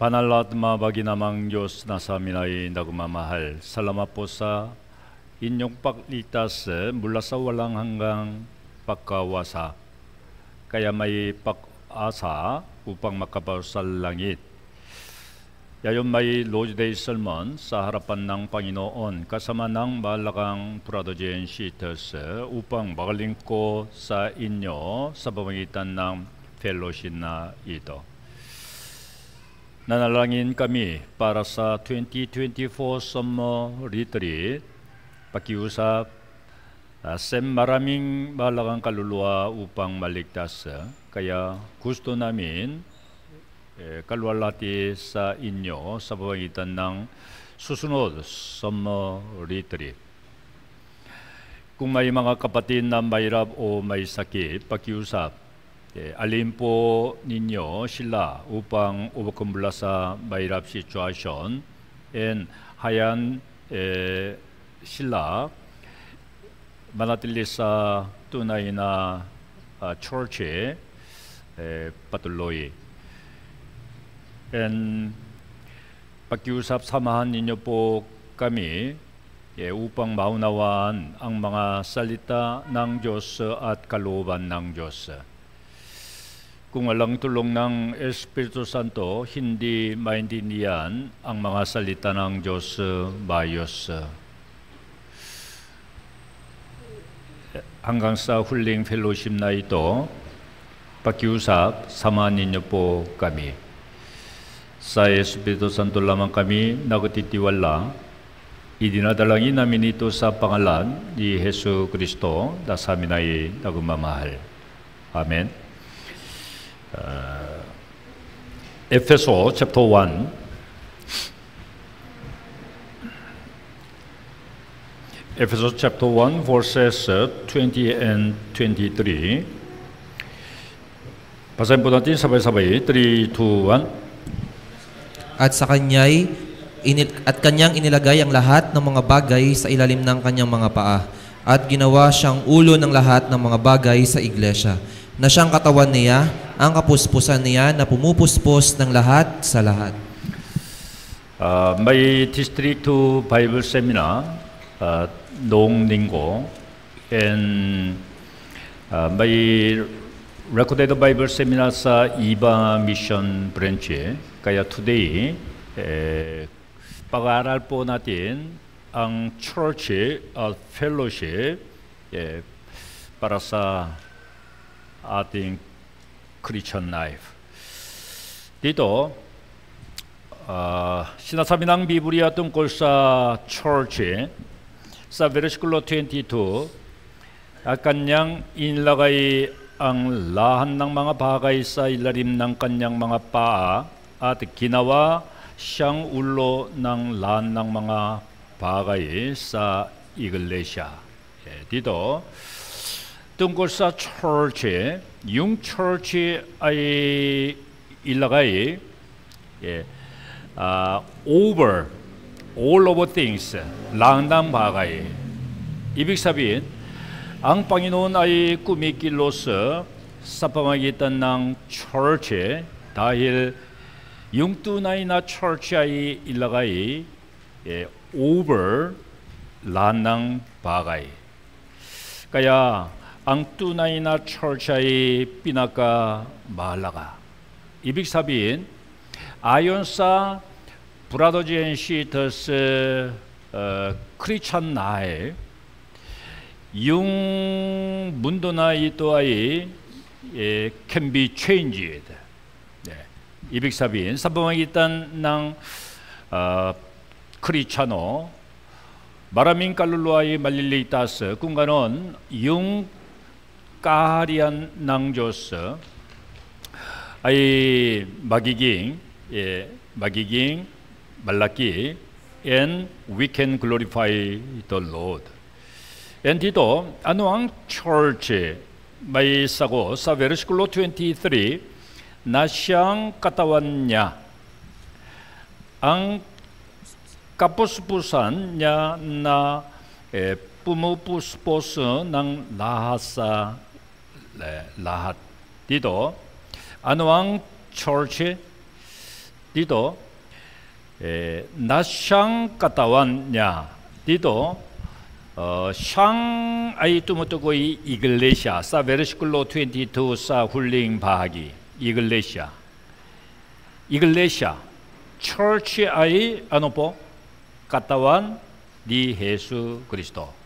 Banal at mabaginamang Diyos na sa amin ay nagmamahal. Salamat po sa inyong paglitas eh, mula sa walang hanggang pagkawasa. Kaya may pag-asa upang makabaw sa langit. Yayon may Lord's Day Sermon sa harapan ng Panginoon kasama ng malakang Prodigy Sheeters eh, upang bagaling ko sa inyo sa pamagitan ng fellowship na ito. Nanalangin kami para sa 2024 Summer Retreat. Pakiusap, uh, sem maraming balakang kaluluwa upang maligtas. Ah. kaya gusto namin eh, kalwalati sa inyo sa pamagitan ng susunod Summer Retreat. Kung may mga kapatid na mahirap o may sakit, pakiusap, 예, 알림보 닌요 신라 우방 오버컴 블라사 마이랍시 주아션 엔 하얀 에, 신라 마나틸리사 투나이나 아, 초르체 파툴로이 엔 박규삽 사마한 인여보 까미 예, 우방 마우나완 악망아 살리타 낭조스 앗칼로반 낭조스 Kung walang tulong ng Espiritu Santo, hindi maintindihan ang mga salita ng Diyos uh, Bayos. Uh, hanggang sa huling fellowship na ito, pakiusap, samahan ninyo po kami. Sa Espiritu Santo lamang kami nagtitiwala. Idinadalangin namin ito sa pangalan ni Heso Kristo na sa amin ay nagmamahal. Amen uh, Ephesos chapter 1. Ephesos chapter 1 verses 20 uh, and 23 Basahin po natin sabay-sabay 3, 2, 1 At sa kanya'y inil- at kanyang inilagay ang lahat ng mga bagay sa ilalim ng kanyang mga paa at ginawa siyang ulo ng lahat ng mga bagay sa iglesia na siyang katawan niya, ang kapuspusan niya na pumupuspos ng lahat sa lahat. Uh, ah, my District 2 Bible Seminar uh, noong linggo and uh, ah, my Recorded Bible Seminar sa IBA Mission Branch kaya today eh, pag-aaral po natin ang church uh, fellowship eh, para sa other Christian life. 디도 어, 신화사민당 비브리아 뜸골사 철치 사베르시클로 22 아깐양 인라가이 ang lahan ng mga bagay sa ilalim ng kanyang mga paa at ginawa siyang ulo ng lahan ng mga bagay sa iglesia. Eh, dito, 등골사 철치 융철치 아이 일라가이 예. 아 over all over things 랑당 바가이 이백사빈 앙팡이 놓은 아이 꿈이 길로서 사파마기 있던 낭 철치 다힐 융뚜나이나 철치 아이 일라가이 예. over 랑당 바가이 그야 앙뚜나이나 철샤이 피나카 말라가 이빅사비인 아이온사 브라더지 앤 시터스 어, 크리찬 나엘 융 문도나이 또아이 예, can be c 네. 이빅사비인 삼봉하기 단낭 어, 크리차노 마라민 칼룰로아이 말릴리 따스 군가는 융 까하리안 낭조스 아이 magiging eh, magiging 말라기 and we can glorify the Lord. And dito ano ang church eh? may sago sa versikulo 23 na siyang katawan niya ang kapuspusan niya na eh, pumupuspos ng lahat sa 네, 라핫 디도 안왕 철치 디도 나샹 까타완냐 디도 어, 샹아이뚜모뚜고이 이글레시아 사 베르시클로 22사 훌링 바하기 이글레시아 이글레시아 철치 아이 아노포 까타완 니 예수 그리스도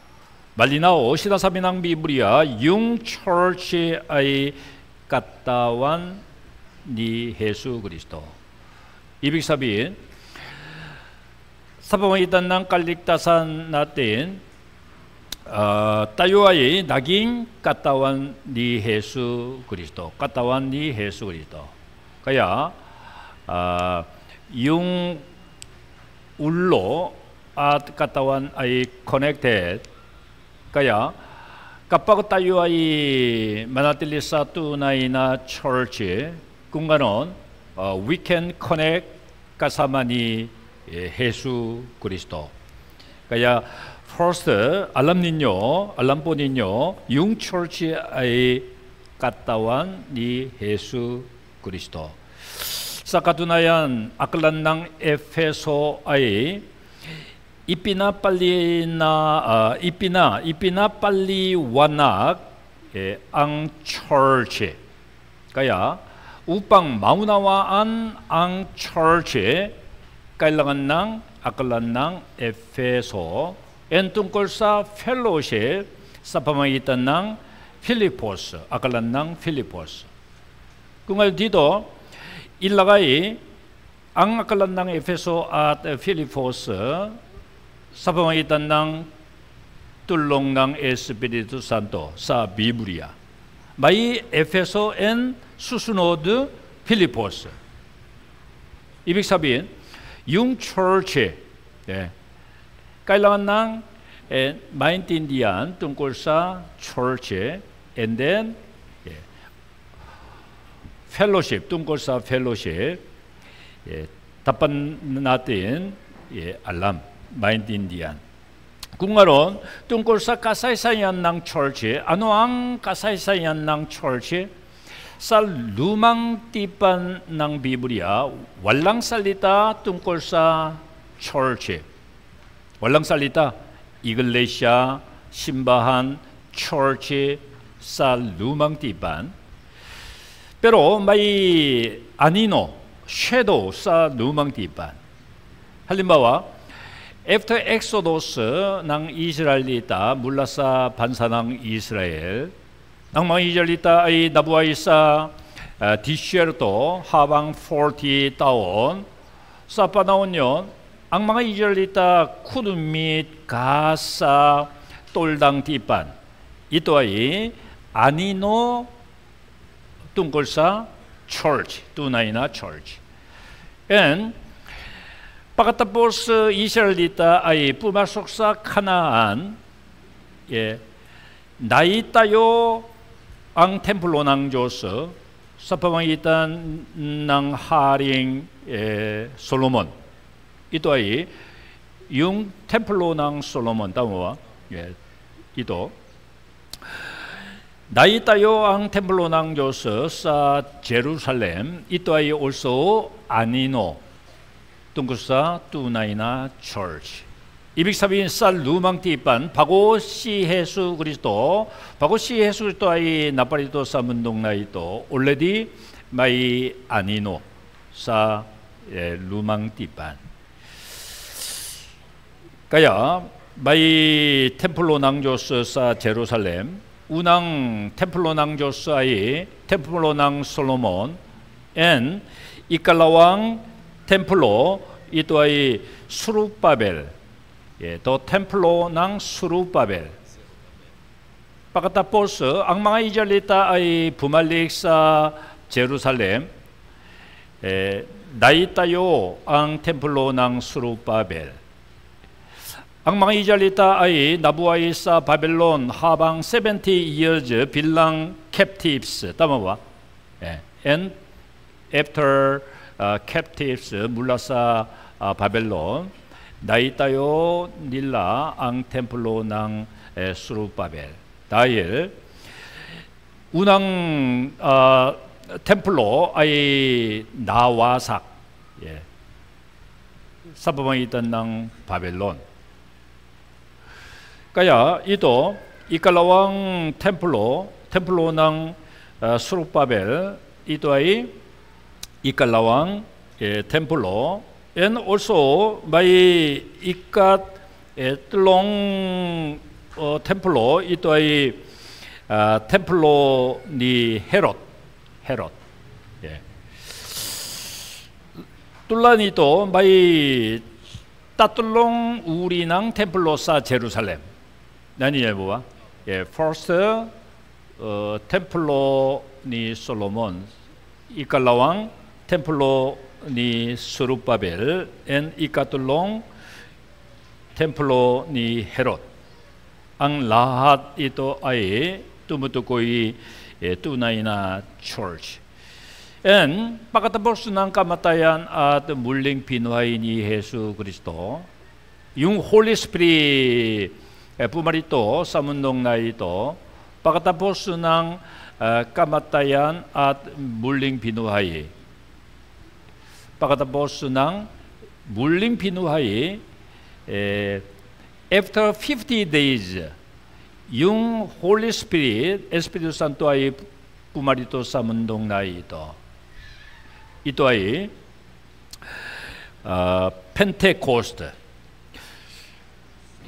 말리나 오시다 사비낭 비브리아 융 철치의 갔다완 니 예수 그리스도 이백사비 사범에 있던 난 깔릭다산 나때인 어, 따요아이 낙인 갔다완 니 예수 그리스도 갔다완 니 예수 그리스도 그야 아, 어, 융 울로 아 갔다완 아이 커넥테드 Kaya kapag tayo ay manatili sa tunay na church, kung ganon, uh, we can connect kasama ni Hesu Kristo. Kaya first, alam ninyo, alam po ninyo, yung church ay katawan ni Hesu Kristo. Sa katunayan, aklan ng Efeso ay 이삐나 빨리나 아, 이삐나 이삐나 빨리 와낙 예, 앙철치 가야 우빵 마우나와 안 앙철치 깔랑안낭 아끌란낭 에페소 엔뚱골사 펠로시 사파마이탄낭 필리포스 아끌란낭 필리포스 그말 뒤도 일라가이 앙아끌란낭 에페소 아 필리포스 사방에 있던 낭 뚫렁낭 에스피리투 산토 사 비브리아 마이 에페소 엔 수스노드 필리포스 204빈 융철체 예. 깔랑한 낭 마인틴디안 뚱골사 철체 and then 예. 펠로십 뚱골사 펠로십 예. 답반 나띠인 예. 알람 maintindihan. Kung ngaron, tungkol sa kasaysayan ng church, ano ang kasaysayan ng church? Sa lumang tipan ng Biblia, walang salita tungkol sa church. Walang salita. Iglesia, simbahan, church sa lumang tipan. Pero may anino, shadow sa lumang tipan. Halimbawa, After Exodus 낭이스라엘리다 물라사 반사낭 이스라엘 낭망 이절라엘리타이 나부아이사 아, 디시에르토 하방 40다온 사파나온년 악마가 이절라엘리타 쿠드 및 가사 똘당 뒷반이또아이 아니노 뚱골사 철지 u 두나이나 철지 And 바가타보스 이스라엘리타 아이 뿌마 속사 카나안 예 나이따요 앙 템플로 낭조스 사파방 이탄 낭 하링 예 솔로몬 이도 아이 융 템플로 낭 솔로몬 다모와 예 이도 나이따요 앙 템플로 낭조스 사 제루살렘 이도 아이 올소 아니노 둥구사 뚜나이나 철치 202인 쌀 루망티 입반 바고 시해수 그리스도 바고 시해수 그리스도 아이나빠리도 사문동나이도 올레디 마이 아니노 사 예, 루망티 반 가야 마이 템플로 낭조스 사제로살렘 우낭 템플로 낭조스 아이 템플로 낭 솔로몬 엔이깔라왕 템플로 이 또한 수루바벨 예, 또 템플로낭 수루바벨 바가타 보스 악마가 이절리타 아이 부말릭사 제루살렘 에, 예, 나이타요 앙 템플로낭 수루바벨 악마가 이절리타 아이 나부아이사 바벨론 하방 세븐티 이어즈 빌랑 캡티브스 따마와 예, and after 캡티브스 어, 물라사 아, 바벨론 나이따요 닐라 앙템플로낭 수루바벨 다일 운항 아, 템플로 아이 나와삭 예. 사범에 있던 낭 바벨론 그야 이도 이깔라왕 템플로 템플로 낭 어, 수룩바벨 이도의 이깔라왕 예, 템플로 and also by 이깟 예, 뜰롱 템플로 이 또이 템플로 니 헤롯 헤롯 툴라니도 예. 마이 따뚤롱 우리낭 템플로사 제루살렘 나니 예보와 예 퍼스트 어, 템플로니 솔로몬 이깔라왕 템플로니 스룹바벨 엔 이카툴롱 템플로니 헤롯 앙 라핫 이토 아이 tumutukoy eh, tunay na church. And pagkatapos ng kamatayan at muling pinuhay ni Heso Kristo, yung Holy Spirit eh, pumarito sa mundong na ito, pagkatapos ng kamatayan at muling pinuhay, 바가다보스낭 물린 비누하이 에, after 50 days 융 홀리 스피릿 에스피리투 산토아이 부마리토 사문동 나이도 이또아이 어, 아, 펜테코스트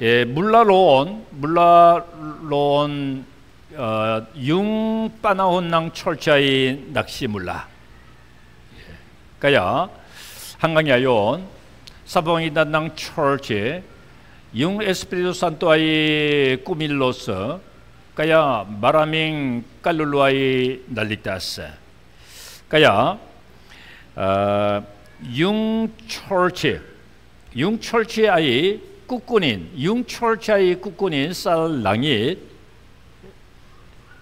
예, 물라로온 물라로온 어, 융 빠나혼낭 철자의 낚시물라 예, 그야 니 한강 야요원 사방이단당 철치 융 에스피리도 산토아이 꾸밀로스 까야 마라밍 깔룰루아이 날리타스 까야 어, 융철치 융철치 아이 꾸꾸닌 융철치 아이 꾸꾸닌 쌀랑이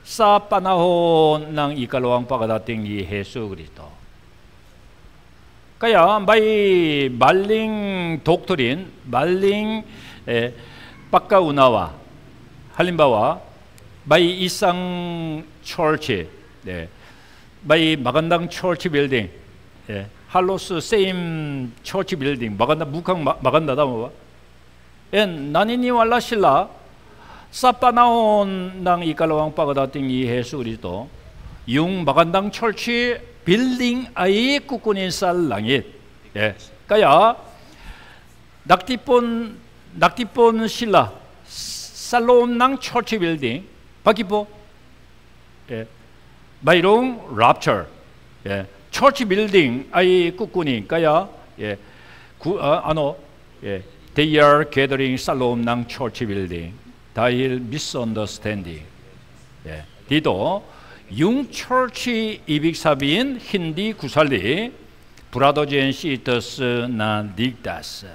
사빠나호 낭 이깔로왕 빠가다 땡이 예수 그리스도 그야 러니 바이 말링 독토린 말링 에, 빠까우나와 할림바와 바이 이상 철치 네. 바이 마간당 철치 빌딩 예. 할로스 세임 철치 빌딩 마간다 무캉 마간다다 뭐 엔, 나니니 왈라실라 사빠나온 낭 이깔로왕 빠가다띵 이해수 그리스도 융 마간당 철치 building a kukunin sa langit. 예. Kaya, 낙티폰, 낙티폰 신라, 살롬낭 처치 빌딩, 바기보, 예. 마이롱 랍처, 예. 처치 빌딩 아이 꾸꾸니 까야 예. 구 아, 아노 예. They are gathering 살롬낭 처치 빌딩. 다일 misunderstanding. 예. 디도 융철치 이빅사비인 힌디 구살리 브라더젠 시터스 나 닉다스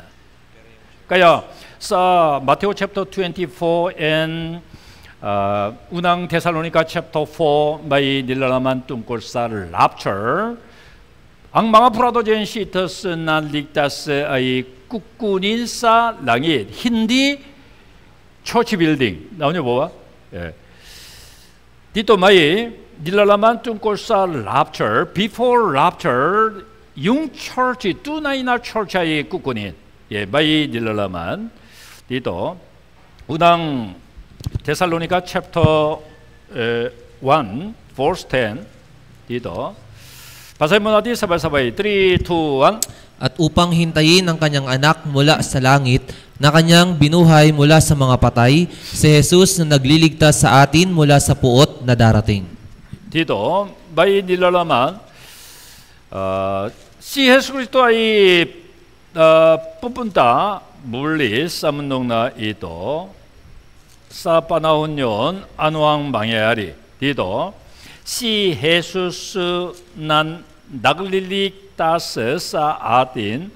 그러니까요 사 마테오 챕터 24앤 어, 운항 데살로니카 챕터 4 마이 닐라라만 뚱골사 랍처 악마가 브라더젠 시터스 나 닉다스 아이 꾸꾸닌사 랑잇 힌디 초치 빌딩 나오냐 뭐봐 예. Dito may nilalaman tungkol sa rapture, before rapture, yung church, tunay na church ay kukunin. 예, may nilalaman. Dito, unang Thessalonica 데살로니가 챕터 1, verse 10. Dito, p a s a h i n mo natin sabay-sabay. 3, 2, 1. at upang hintayin ang kanyang anak mula sa langit na kanyang binuhay mula sa mga patay, si Jesus na nagliligtas sa atin mula sa puot na darating. Dito, may nilalaman, uh, si Jesus Kristo ay uh, pupunta muli sa mundong na ito. Sa panahon yon, ano ang mangyayari? Dito, si Jesus ah, na nagliligtas 따 a s e s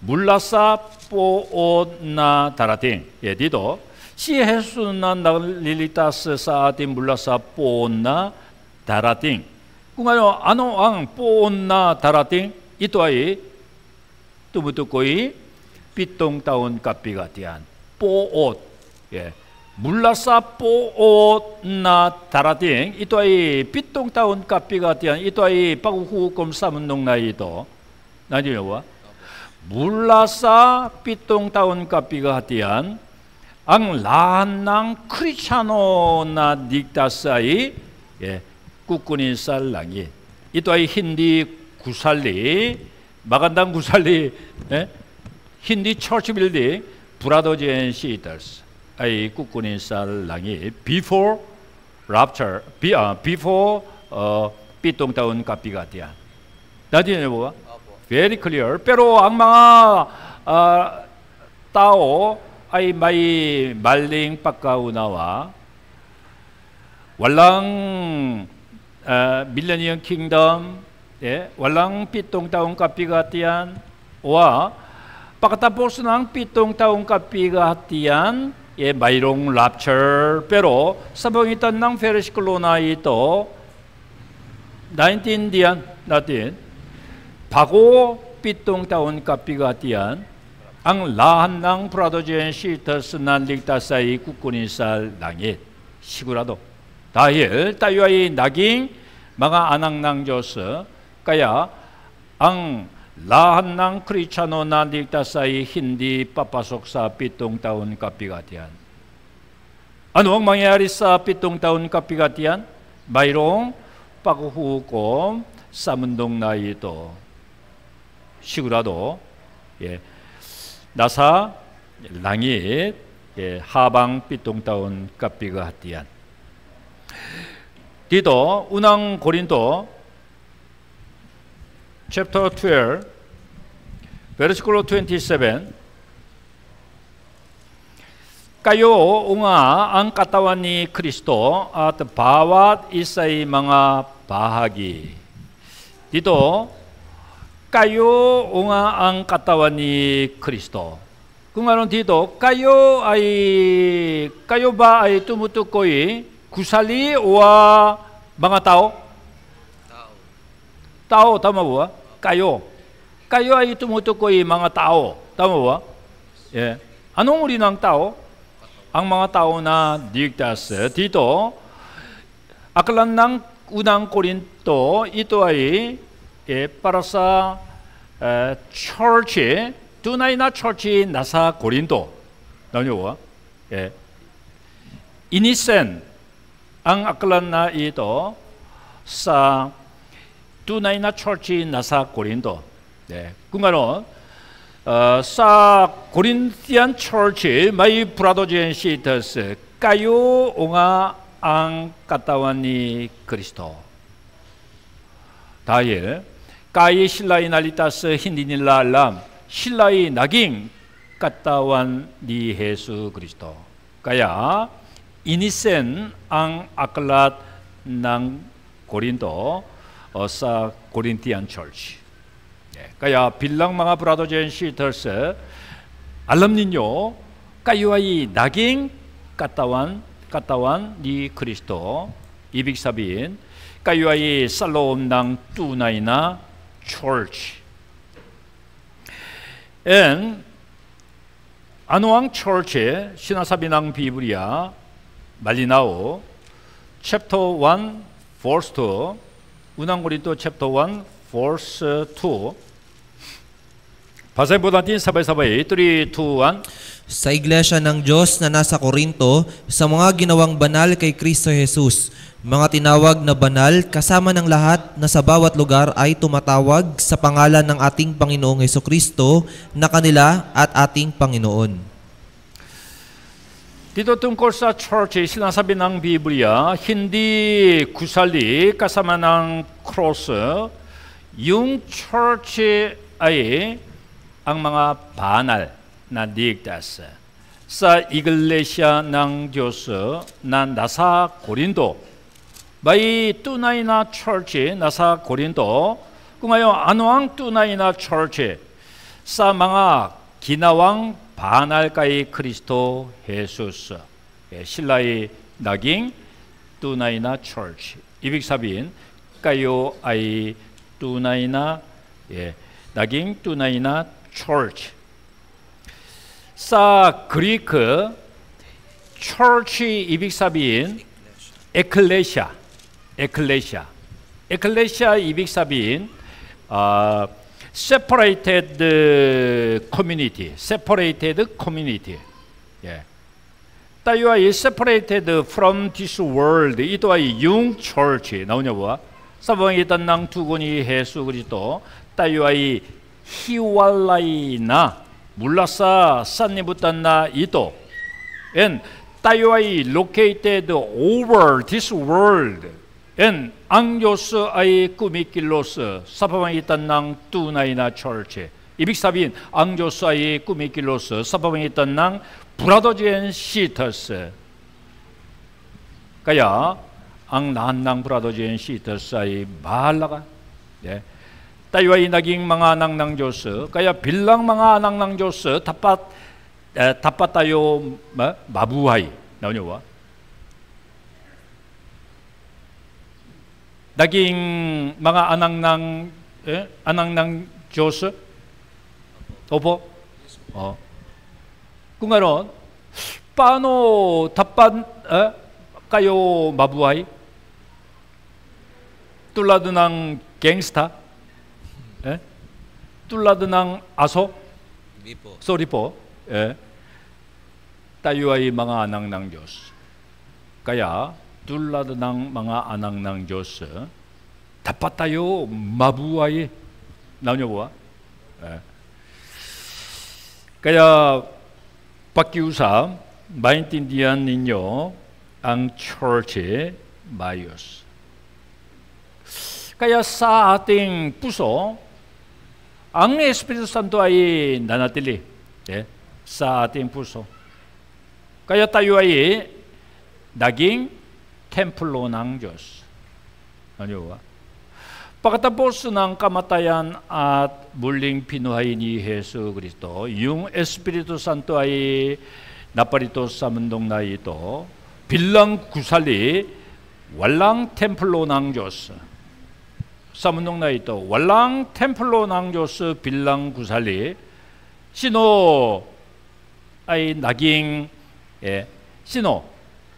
물라사 뽀오나 다라딘 예디도 시헤수나 나릴리타스 사딘 물라사 뽀오나 다라딘 그가요 아노왕 뽀오나 다라딘 이또아이 뚜무뚜꼬이 삐똥따운 까삐가 디안 뽀옷 예 물라사 뽀오나 다라딩 이 또이 삐똥 따운 까삐가 띠한 이 또이 빠구후검 싸문 농나이도 나디요와 물라사 삐똥 따운 까삐가 띠한 앙 라한낭 크리차노나 닉다사이 예 꾸꾸니 살랑이 이 또이 힌디 구살리 마간당 구살리 예 힌디 처치빌딩 브라더젠 시이더스 ay kukunin sa langit before rapture, be, uh, before uh, pitong taon kapigatian. Natin mo ba? Very clear. Pero ang mga uh, tao ay may maling pagkaunawa, walang uh, millennium kingdom, eh, walang pitong taong kapigatian, o pagkatapos ng pitong taong kapigatian, 예, 마이롱 랍처 빼로 사봉이 있던 낭 페르시클로나이 또 나인틴 디안 나틴 바고 삐똥 다운 까삐가 디안 앙 라한 낭 프라도지엔 시터스 난 릭다사이 국군이 살 낭잇 시구라도 다일 따유아이 낙잉 마가 아낭낭 조스 까야 앙 라한낭 크리차노 난딜타사이 힌디 빠빠속사 삐똥타운 카피가티안 아누왕 망야리사 삐똥타운 카피가티안 마이롱 빠구후꼼 사문동 나이도 시구라도 예 나사 랑이 예, 하방 삐똥타운 카피가티안 디도 운항 고린도 chapter 12, verse 27. Kayo, unga, ang katawan ni Kristo at bawat isa'y mga bahagi. Dito, kayo, unga, ang katawan ni Kristo. Kung anong dito, kayo ay, kayo ba ay tumutukoy gusali o mga tao? Tao tama ba? Kayo. Kayo ay tumutukoy mga tao. Tama ba? Yeah. Anong uri ng tao? Ang mga tao na d i g t a s Dito, akalan ng unang Korinto, ito ay eh, para sa eh, church, tunay na church nasa Korinto. Naunyo ba? Yeah. i n i s e n ang akalan na ito sa do not in a church in a Corinto. 네. 그러니까 어, 사 고린티안 처치 마이 브라더즈 시터스 까요 옹아 앙 까따와니 그리스도 다일 까이 신라이 날리타스 힌디닐라 알람 신라이 나깅 까따완니 예수 그리스도 까야 이니센 앙 아클랏 낭 고린도 어사 고린티안 철치. 예, 그야 빌랑망아 브라더젠시터세알람닌요 까이와이 나깅 까따완 까따완 니 크리스토 이빅사비인 까이와이 살로온당 뚜나이나 철치. 엔 아노왕 철치 신하사비낭 비브리아 말리나오 챕터 1포스 r 운항 고린도 챕터 1 verse 2 Basahin po natin sabay-sabay. 3, 2, 1. Sa iglesia ng Diyos na nasa Korinto, sa mga ginawang banal kay Kristo Jesus, mga tinawag na banal kasama ng lahat na sa bawat lugar ay tumatawag sa pangalan ng ating Panginoong Heso Kristo na kanila at ating Panginoon. 디도튼 콜사 처치 신라사비낭 비브리아 힌디 구살리 까사마낭 크로스 융 처치 아이 악망아 바날 나 니익다스 사 이글레시아 낭 교스 나 나사 고린도 바이 뚜나이나 처치 나사 고린도 그마요 안왕 뚜나이나 처치 사망아 기나왕 바날까이 크리스토 헤수스 신라의 낙인 뚜나이나 철치 이빅사빈 까요 아이 뚜나이나 예, 낙인 뚜나이나 철치 사 그리크 철치 이빅사빈 에클레시아 에클레시아 에클레시아 이빅사빈 아 separated community, separated community. 예. That you are separated from this world. It was young church. 나오냐 보아. 사방에 있던 낭투군이 예수 그리스도. That you are 히왈라이나 물라사 산니부탄나 이도. And that you are located over this world. And 안교스 아이 꾸미길로스 사파방이 있던 낭 뚜나이나 철치 이빅사빈 안교스 아이 꾸미길로스 사파방이 있던 낭 브라더젠 시터스 까야 앙난낭 브라더젠 시터스 아이 말라가 예. 따이와이 나깅 망아 낭낭 조스 까야 빌랑 망아 낭낭 조스 답밭 답밭 따요 마부하이 나오냐 와 naging mga anak ng eh, anak ng Diyos? Opo? Oh. Kung ano, paano dapat eh, kayo mabuhay? tulad ng gangsta? 예? tulad ng aso? Ripo. So, ripo. 예. Tayo ay mga anak ng Diyos. Kaya, tulad ng mga anak ng Diyos, eh, dapat tayo mabuhay. Naunyo ba? Eh. Kaya pakiusap, maintindihan ninyo ang church의 eh, bios. Kaya sa ating puso, ang Espiritu Santo ay nanatili eh, sa ating puso. Kaya tayo ay daging eh, templo ng Diyos. Ano ba? Pagkatapos ng kamatayan at muling pinuhay ni Heso Kristo, yung Espiritu Santo ay naparito sa mundong na ito, bilang gusali, walang templo ng Diyos. Sa mundong na ito, walang templo ng Diyos bilang gusali, sino ay naging, eh, sino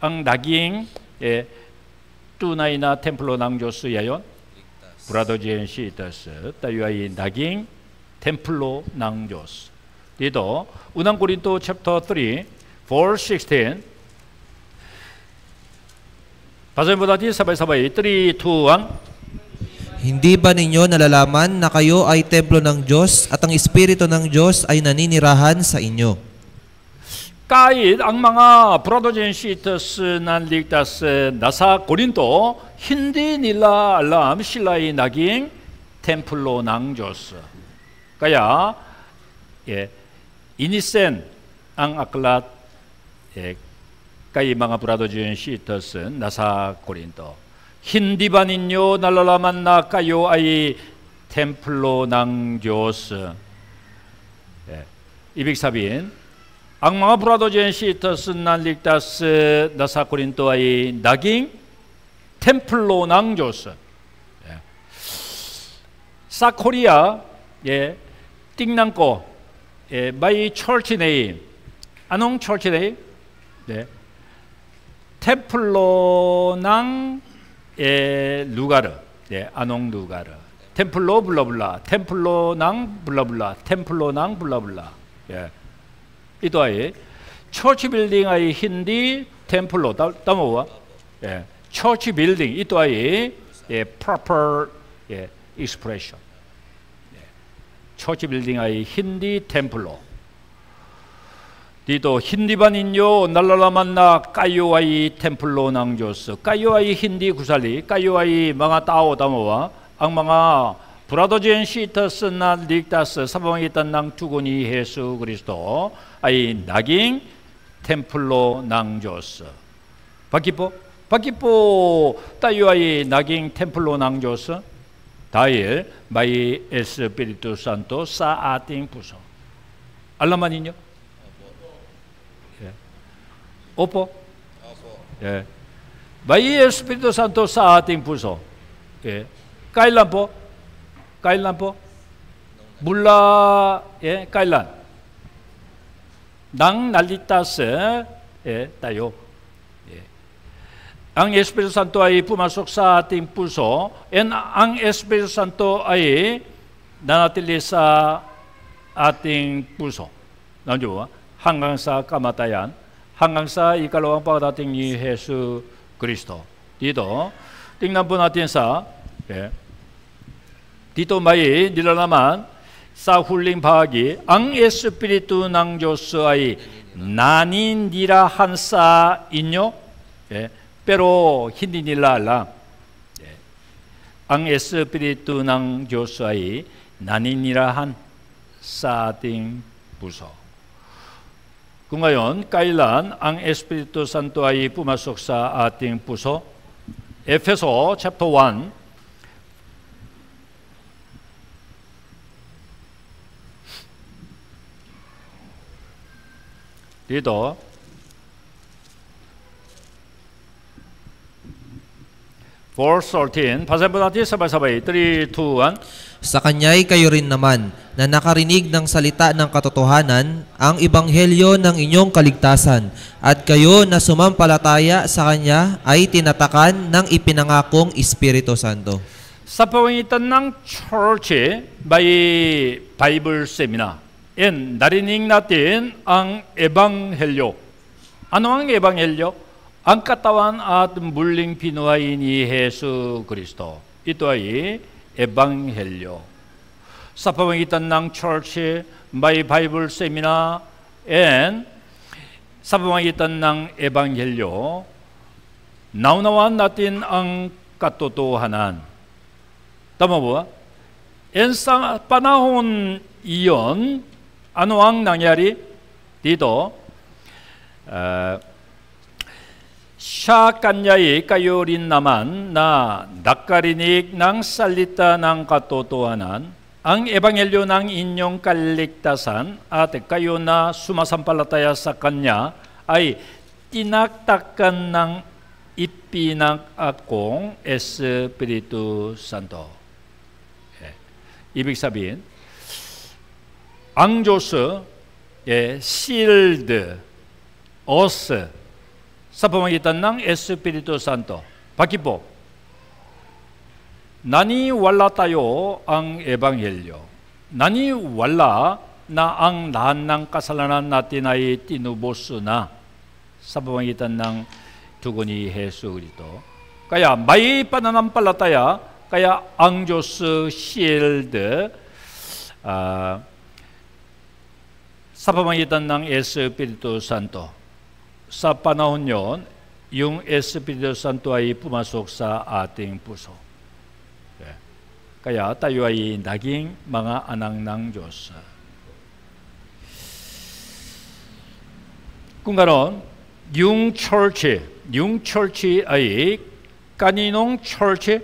ang naging 예, 뚜나이나 템플로 남조스 야연 브라더 지엔시 이타스 따유아이 나깅 템플로 남조스 리더 운항 고린도 챕터 3 416 Pasayin natin sabay-sabay. 3, 2, Hindi ba ninyo nalalaman na kayo ay templo ng Diyos at ang Espiritu ng Diyos ay naninirahan sa inyo? 까잇 악망아 브라더젠 시터스 난 릭다스 나사 고린도 힌디 닐라 알람 실라이 나깅 템플로 낭조스 까야 예 이니센 앙 아클라 예 까이 망아 브라도젠 시터스 나사 고린도 힌디반인요 날라라 만나 까요 아이 템플로 낭조스 예 이백사빈 악마가 브라더젠 시터스 날릭다스 나사코린토아이 나깅 템플로 낭조스 예. 사코리아 예띵낭꼬예 마이 철치 네임 아농 철치 네임 네 템플로 낭에 루가르 예 아농 루가르 네, 템플로 블라블라 템플로 낭 블라블라 템플로 낭 블라블라 예 이도아이 처치 빌딩 아이 힌디 템플로 따모와 예. 처치 빌딩 이도아이 예, proper 예, expression. 예. 처치 빌딩 아이 힌디 템플로 디도 힌디반인요 날라라만나 까요아이 템플로 낭조스 까요아이 힌디 구살리 까요아이 망아 따오 다모와 악망아 브라더젠 시터스나 릭다스 사방에 있던 낭 두군이 예수 그리스도 아이 나깅 템플로 낭조스 바키포 바키포 따유아이 나깅 템플로 낭조스 다일 마이 에스피리투 산토 사아팅 부소 알라마니요 예. 오포 예. 마이 에스피리투 산토 사아팅 부소 예. 까일람포 Kailan po? Mula, 예, eh, kailan? Nang naligtas 예, eh, tayo. 예. Eh. Ang Espiritu Santo ay pumasok sa ating puso and ang Espiritu Santo ay nanatili sa ating puso. Nandiyo ba? Hanggang sa kamatayan, hanggang sa ikalawang pagdating ni Hesu Kristo. Dito, tingnan po natin sa eh, 디토마이 니라나만 사훌링 바하기 앙 에스피리투 낭조스아이 나닌디라 한사 인요 예. 빼로 힌디닐라알라 예. 앙 에스피리투 낭조스아이 나닌이라 한 사딩 부서 그가연 까일란 앙 에스피리투 산토아이 부마속사 아딩 부서 에페소 챕터 1 dito Verse 13, basahin po natin sabay-sabay. 3, 2, 1. Sa kanya'y kayo rin naman na nakarinig ng salita ng katotohanan, ang ibanghelyo ng inyong kaligtasan, at kayo na sumampalataya sa kanya ay tinatakan ng ipinangakong Espiritu Santo. Sa pawitan ng church eh, by Bible Seminar, en narinig natin ang ebanghelyo. Ano ang ebanghelyo? Ang katawan at muling pinuhain i Yesu Kristo. Ito ay ebanghelyo. Sa pamagitan ng church, my a Bible seminar, and sa pamagitan ng ebanghelyo, naunawaan natin ang katotohanan. Tama ba? And sa panahon iyon, Ano ang nangyari dito? Uh, siya kanya'y kayo rin naman 낭 nakarinig ng salita ng katotohanan, ang ebanghelyo ng inyong kaligtasan at kayo na sumasampalataya sa kanya ay tinaktakan ng ipinakakong Espiritu Santo. Ibig sabihin, 앙조스의 실드, 어스, 사포마기탄낭 에스피리토 산토, 바퀴보 나니 왈라타요 앙 에방헬요 나니 왈라 나 앙 나한낭 까살라난 나티나이 띠누보스나 사포마기탄낭 두고니 해수 그리도 까야 마이 빠나남 빨라타야 까야 앙조스 실드 아 사파만 이단낭 에스 피리토 산토 사파나온년 융 에스 피리토 산토아이 부마 속사 아띵 부소 그야 예. 따유아이 나깅 망아 아낭낭 조스 군가론 융 철치 융 철치 아이 까니농 철치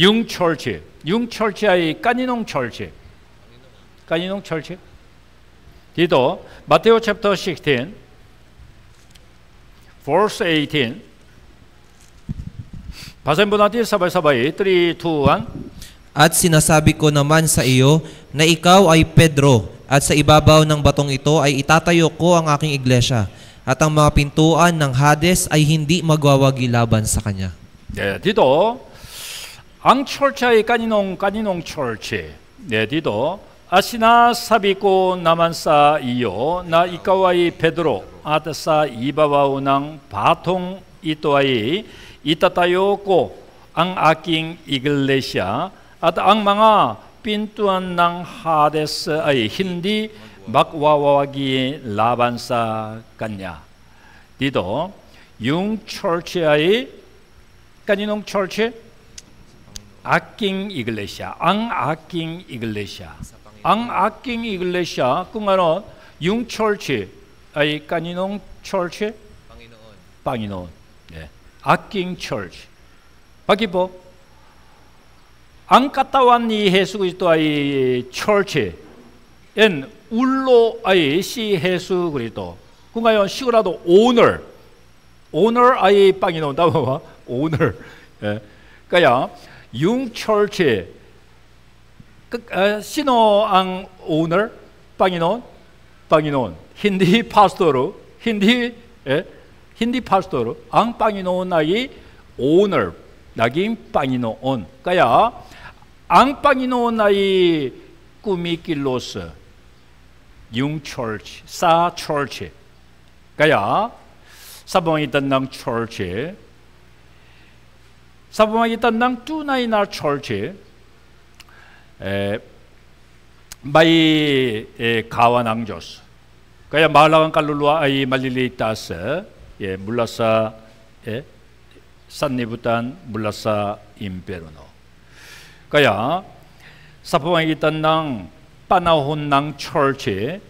융 철치 융 철치 아이 까니농 철치 까니농 철치 Dito, Matthew chapter 16, verse 18. Basahin natin sabay-sabay, 3, 2, 1. At sinasabi ko naman sa iyo na ikaw ay Pedro at sa ibabaw ng batong ito ay itatayo ko ang aking iglesia at ang mga pintuan ng Hades ay hindi magwawagi laban sa kanya. Yeah, dito, ang church ay kaninong, kaninong church. Eh? Yeah, dito, 아시나 사비고 나만사 이요 나 이카와이 베드로 아다사 이바와우낭 바통 이또아이 이따타요고 ang aking iglesia at ang mga pintuan ng Hades ay hindi magwawagi laban sa kanya. Dito, yung church ay kaninong church? Aking iglesia. Ang aking iglesia. 앙아킹 이글레시아 꿍아는 융철치 아이 까니농 철치 빵이노 예. 아킹 철치 바기보 안까따 왔니 예수 그리스도 아이 철치 엔 울로 아이 시 예수 그리스도 그러니 시그라도 오늘 오늘 아이 빵이 노온다 봐봐 오늘 예. 그야 융철치 아, 신호 a 오늘 빵이논, 빵이논, 힌디 파스토르, 힌디, 예? 힌디 파스토르, 앙 빵이논 나이 오늘 나긴 빵이논, 까야 앙 빵이논 나이 꾸미길로스, 융철치, 사철치, 까야 사봉이 딴당 철치, 사봉이 딴당 뚜나이날 철치. 마이 가와낭조스 그야 말라간 깔룰루아 이 말릴리 따스 예 물라사 예 산니부탄 물라사 임페르노 그야 사포망이 딴낭 빠나혼낭 철치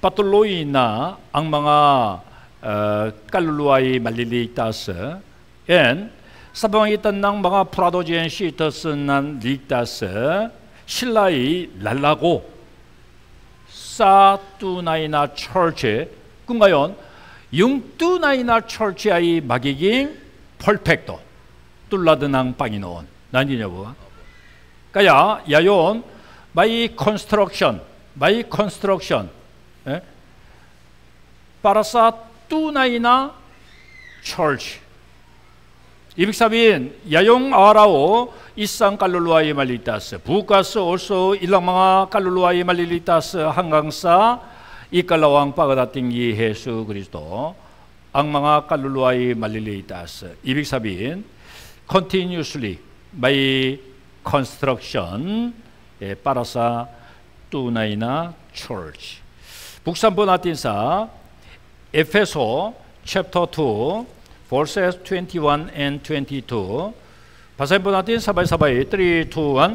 파톨로이나 악망아 어, 깔룰루아이 말릴리 따스 엔 사포망이 딴낭 마가 프라도지엔 시터스난 리따스 신라의 날라고 사뚜나이나 철체 그러니 융뚜나이나 철치아이 마기깅 펄펙도 뚫라드낭 빵이 놓은 난지냐고 까야 야온 마이 컨스트럭션 마이 컨스트럭션 에? 예? 파라사 뚜나이나 철치 이백4번 야용 아라오 이상 깔룰루아이 말리타스 부가스 올소 일랑망아 깔룰루아이 말리리타스 한강사 이깔라왕 빠가다띵이 예수 그리스도 악망아 깔룰루아이 말리리타스 이백4번 continuously by construction 예, 빠라사 뚜나이나 church 북산보 나틴사 에페소 챕터 2 verses 21 and 22. Basahin po natin sabay-sabay. 3, 2, 1.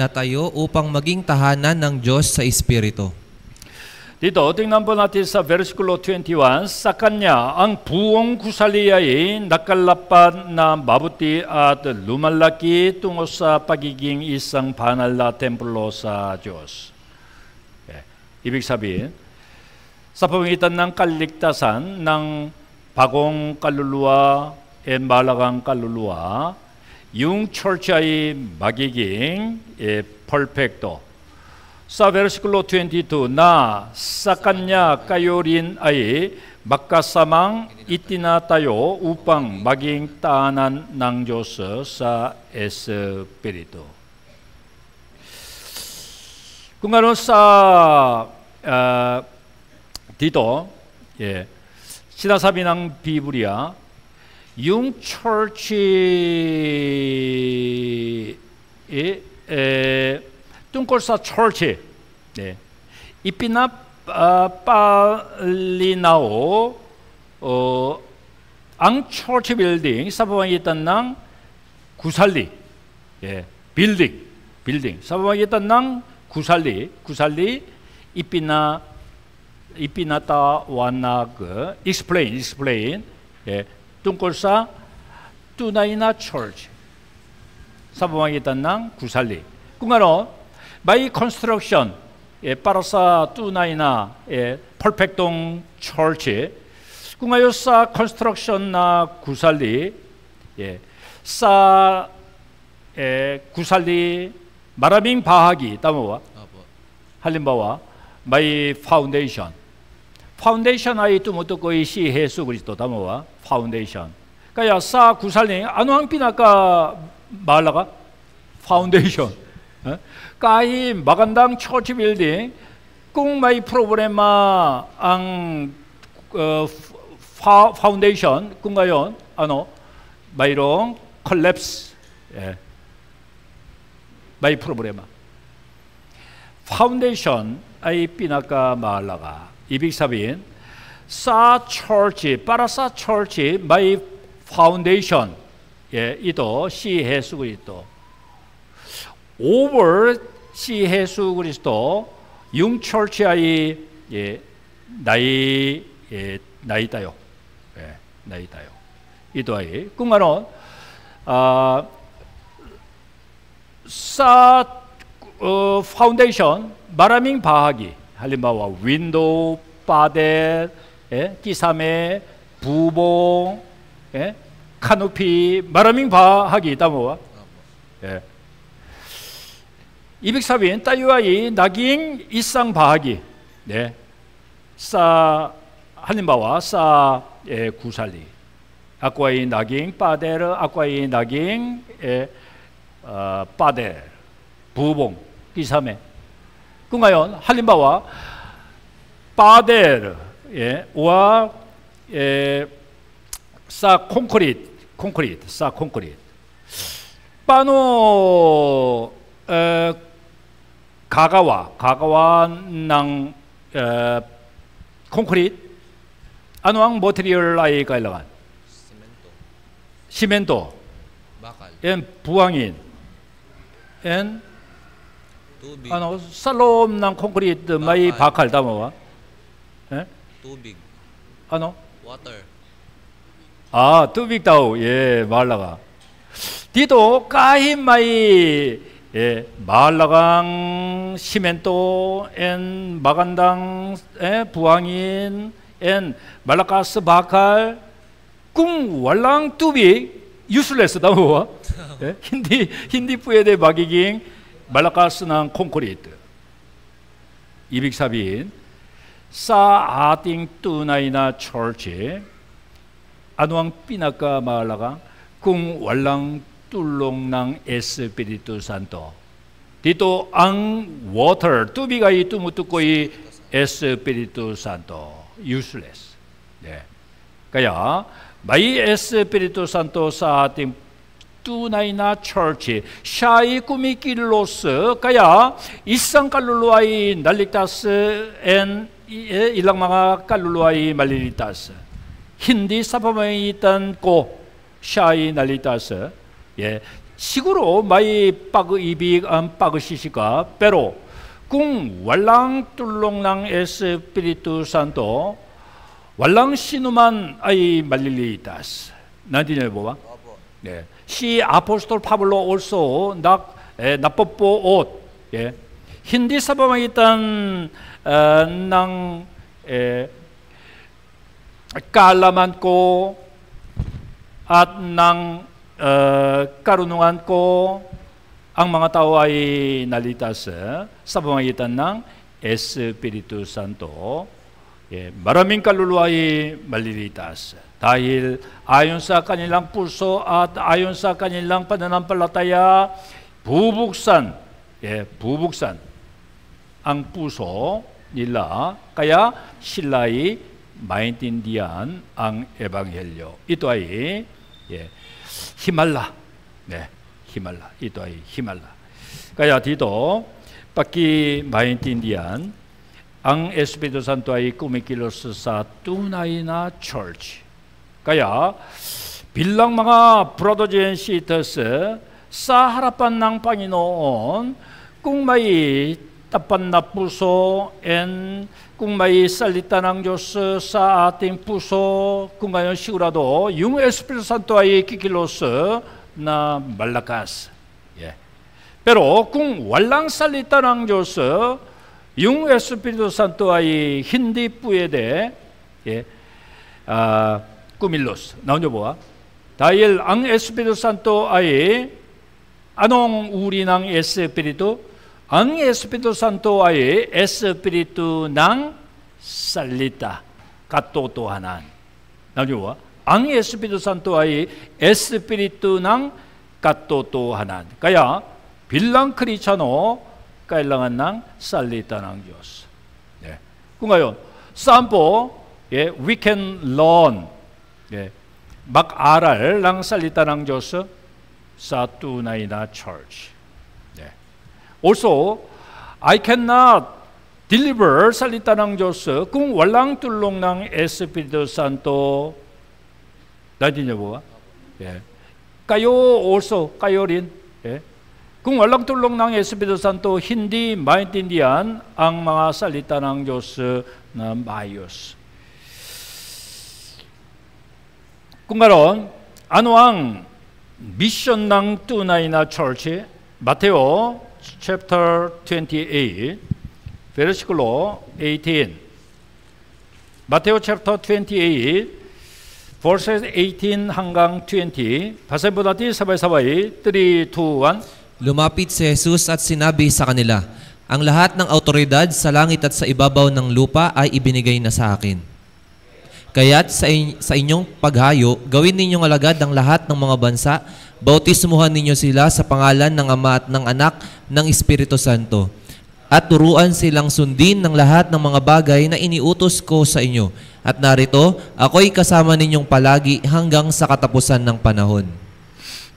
Tatayo upang maging tahanan ng Diyos sa Espiritu. Did 어딩남보나티사 베르시클로 21 사칸냐 앙 부옹 구살리야이 나칼라빠나 마부티 아드 루말라키 뚱오사 빠기깅 이상 바날라 템플로사 조스 240 사포미탄 낭 칼릭타산 낭 바공 칼룰루아 엔 말라강 칼룰루아 융철차이 마기깅 예, 펄펙도 사베르시클로 22 나, 사깐냐, 까요린 아이, 막가사망, 이티나 따요, 우빵, 마깅, 따난, 낭조스, 사, 에스피리도. 그러니까 사, 어, 디도, 예, 시다사비낭 비브리아, 융철치의 뚱골사 철치 네. 이피나 아, 빨리나오 어, 앙철치 빌딩 사바방이 있던 낭 구살리 예. 빌딩 빌딩 사바방이 있던 낭 구살리 구살리 이피나 이피나따완나그 explain explain 예. 뚱골사 뚜나이나 철치 사바방이 있던 낭 구살리 그러니까 마이 컨스트럭션 r u 예, 파라사 뚜나이나 예, 펄펙동 철치, 궁하요사 컨스트럭션 나 구살리, 예, 사 예, 구살리 마라밍 바하기 따모와 할림바와 마이 파운데이션 파운데이션 아이 또모토 거이시해수 그리스도 따모와 파운데이션 그야 러니까사 구살리 안왕 비나까 말라가 파운데이션 까히 마간당 처치 빌딩 꿍마이 프로그래마 앙 어, 파, 파운데이션 꿍가연 아노 마이롱 컬랩스 예. 마이 프로그래마 파운데이션 아이 피나카 마을라가 이빅사빈 사 철치 파라사 철치 마이 파운데이션 예 이도 시해수고 이도 오 v 시 예수 그리스도 융철치아이 예, 나이 예, 나이다요. 예, 나이다요. 이도아이 꿈가론 아 사, 어, 파운데이션 마라밍 바하기 할리마와 윈도우 바데 예, 기삼의 부봉 예, 카누피 마라밍 바하기 다모와 예. 204번 따유아이 낙깅 이상 바하기 네. 싸할림바와싸 예, 구살리 아쿠아이 나깅 빠데르 아쿠아이 나깅 예, 어, 빠데 르 부봉 이삼에 그가요 할림바와 빠데르 예, 와 예, 싸 콘크리트 콘크리트 싸 콘크리트 빠노 에, 어, 가가와 가가와낭 어, 콘크리트 안왕 모테리얼 아이 가일라간 시멘토 엔 부왕인 엔 아노 살롬 낭 콘크리트 마이 바칼 담아와 에 두빅 아노 워터 아 두빅 아, 다오예 말라가 디도 까히 마이 예, 마을라강 시멘토 엔 마간당 에 부항인 엔 말라카스 바칼 꿈월랑 뚜비 유슬레스 다모와 예? 힌디 힌디 뿌에데 마기깅 말라카스난 콘크리트 이빅사빈 사아띵 뚜나이나 철치 누왕 삐나까 마을라강꿈월랑 tulong ng Espiritu Santo. Dito ang water, tubig ay tumutukoy Espiritu Santo. Useless. Yeah. Kaya, may Espiritu Santo sa ating tunay na church. Siya ay kumikilos. Kaya, isang kaluluwa ay naligtas and eh, ilang mga kaluluwa ay maliligtas. Hindi sa pamamagitan ko siya ay naligtas 예, 식으로 마이 빠그 이비 안 빠그시시가 빼로 궁 왈랑 뚫롱랑 에스피리투 산도 왈랑 시누만 아이 말릴리다스 나디네 보바 네. 시 아포스톨 파블로 올소 낙 나뽀뽀 옷 예. 힌디 사바마 있던 어, 낭 에, 깔라만고 앗낭 uh, karunungan ko, ang mga tao ay nalitas eh, sa pamagitan ng Espiritu Santo. Eh, maraming kaluluwa ay malilitas dahil ayon sa kanilang puso at ayon sa kanilang pananampalataya, bubuksan, eh, bubuksan ang puso nila kaya sila'y maintindihan ang Ebanghelyo. Ito ay eh, 히말라. 네. 히말라. 이도아이 히말라. 까야디도 바퀴 마인디안앙 에스피도 산토아이 꾸미킬로스 사 뚜나이나 철치. 까야 빌랑마가 브라더젠 시터스 사하라판 낭팡이노온 꿍마이 따빤 나쁘소 엔 꿈마이 살리타낭조스 사아띵푸소 군가연 시구라도 융 에스프레소 산토아이 키킬로스 나 말라카스 예. pero cung wallang salita ng Diyos yung Espiritu Santo ay hindi pwede 예, uh, kumilos. Naunyo ba? Dahil ang Espiritu Santo ay anong uri ng Espiritu? Han Espíritu Santo hay Espíritu ng salita. katotohanan. 나중에 앙 에스피드 산토아이 에스피리트 낭 katotohanan. Kaya bilang Kristiyano kailangan ng salita ng Diyos. 예. Kung ngayon, saan po 예, we can learn 예, mag-aral ng salita ng Diyos sa tunay na church. Also, I cannot deliver 살리타낭 조스 꿈월랑뚫롱낭 에스피드 산토 나디냐 보가예 까요 also 까요린 예꿈 월랑뚫롱낭 에스피드 산토 힌디 마인틴디안 악마가 살리타낭 조스 나 마이오스 꿈가론 안왕 미션낭 뚜나이나 철치 마테오 chapter 28, versículo 18. 마테오 chapter 28, verses 18 hanggang 20. Basahin po natin sabay-sabay, 3, 2, 1. Lumapit si Jesus at sinabi sa kanila, Ang lahat ng autoridad sa langit at sa ibabaw ng lupa ay ibinigay na sa akin. Kaya't sa, in- sa inyong paghayo, gawin ninyong alagad ang lahat ng mga bansa, bautismuhan ninyo sila sa pangalan ng Ama at ng Anak ng Espiritu Santo, at turuan silang sundin ng lahat ng mga bagay na iniutos ko sa inyo. At narito, ako'y kasama ninyong palagi hanggang sa katapusan ng panahon.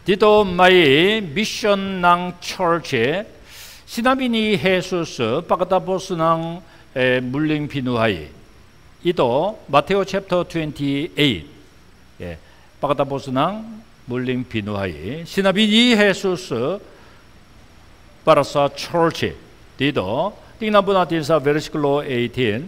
Dito may mission ng church eh. sinabi ni Jesus eh, pagkatapos ng eh, muling pinuhay. Eh. 이도 마테오 챕터 28 예. 바가다보스낭 물림 비누하이 시나비니 예수스 바라사 철치 디도 띵나부나티사 베르시클로 18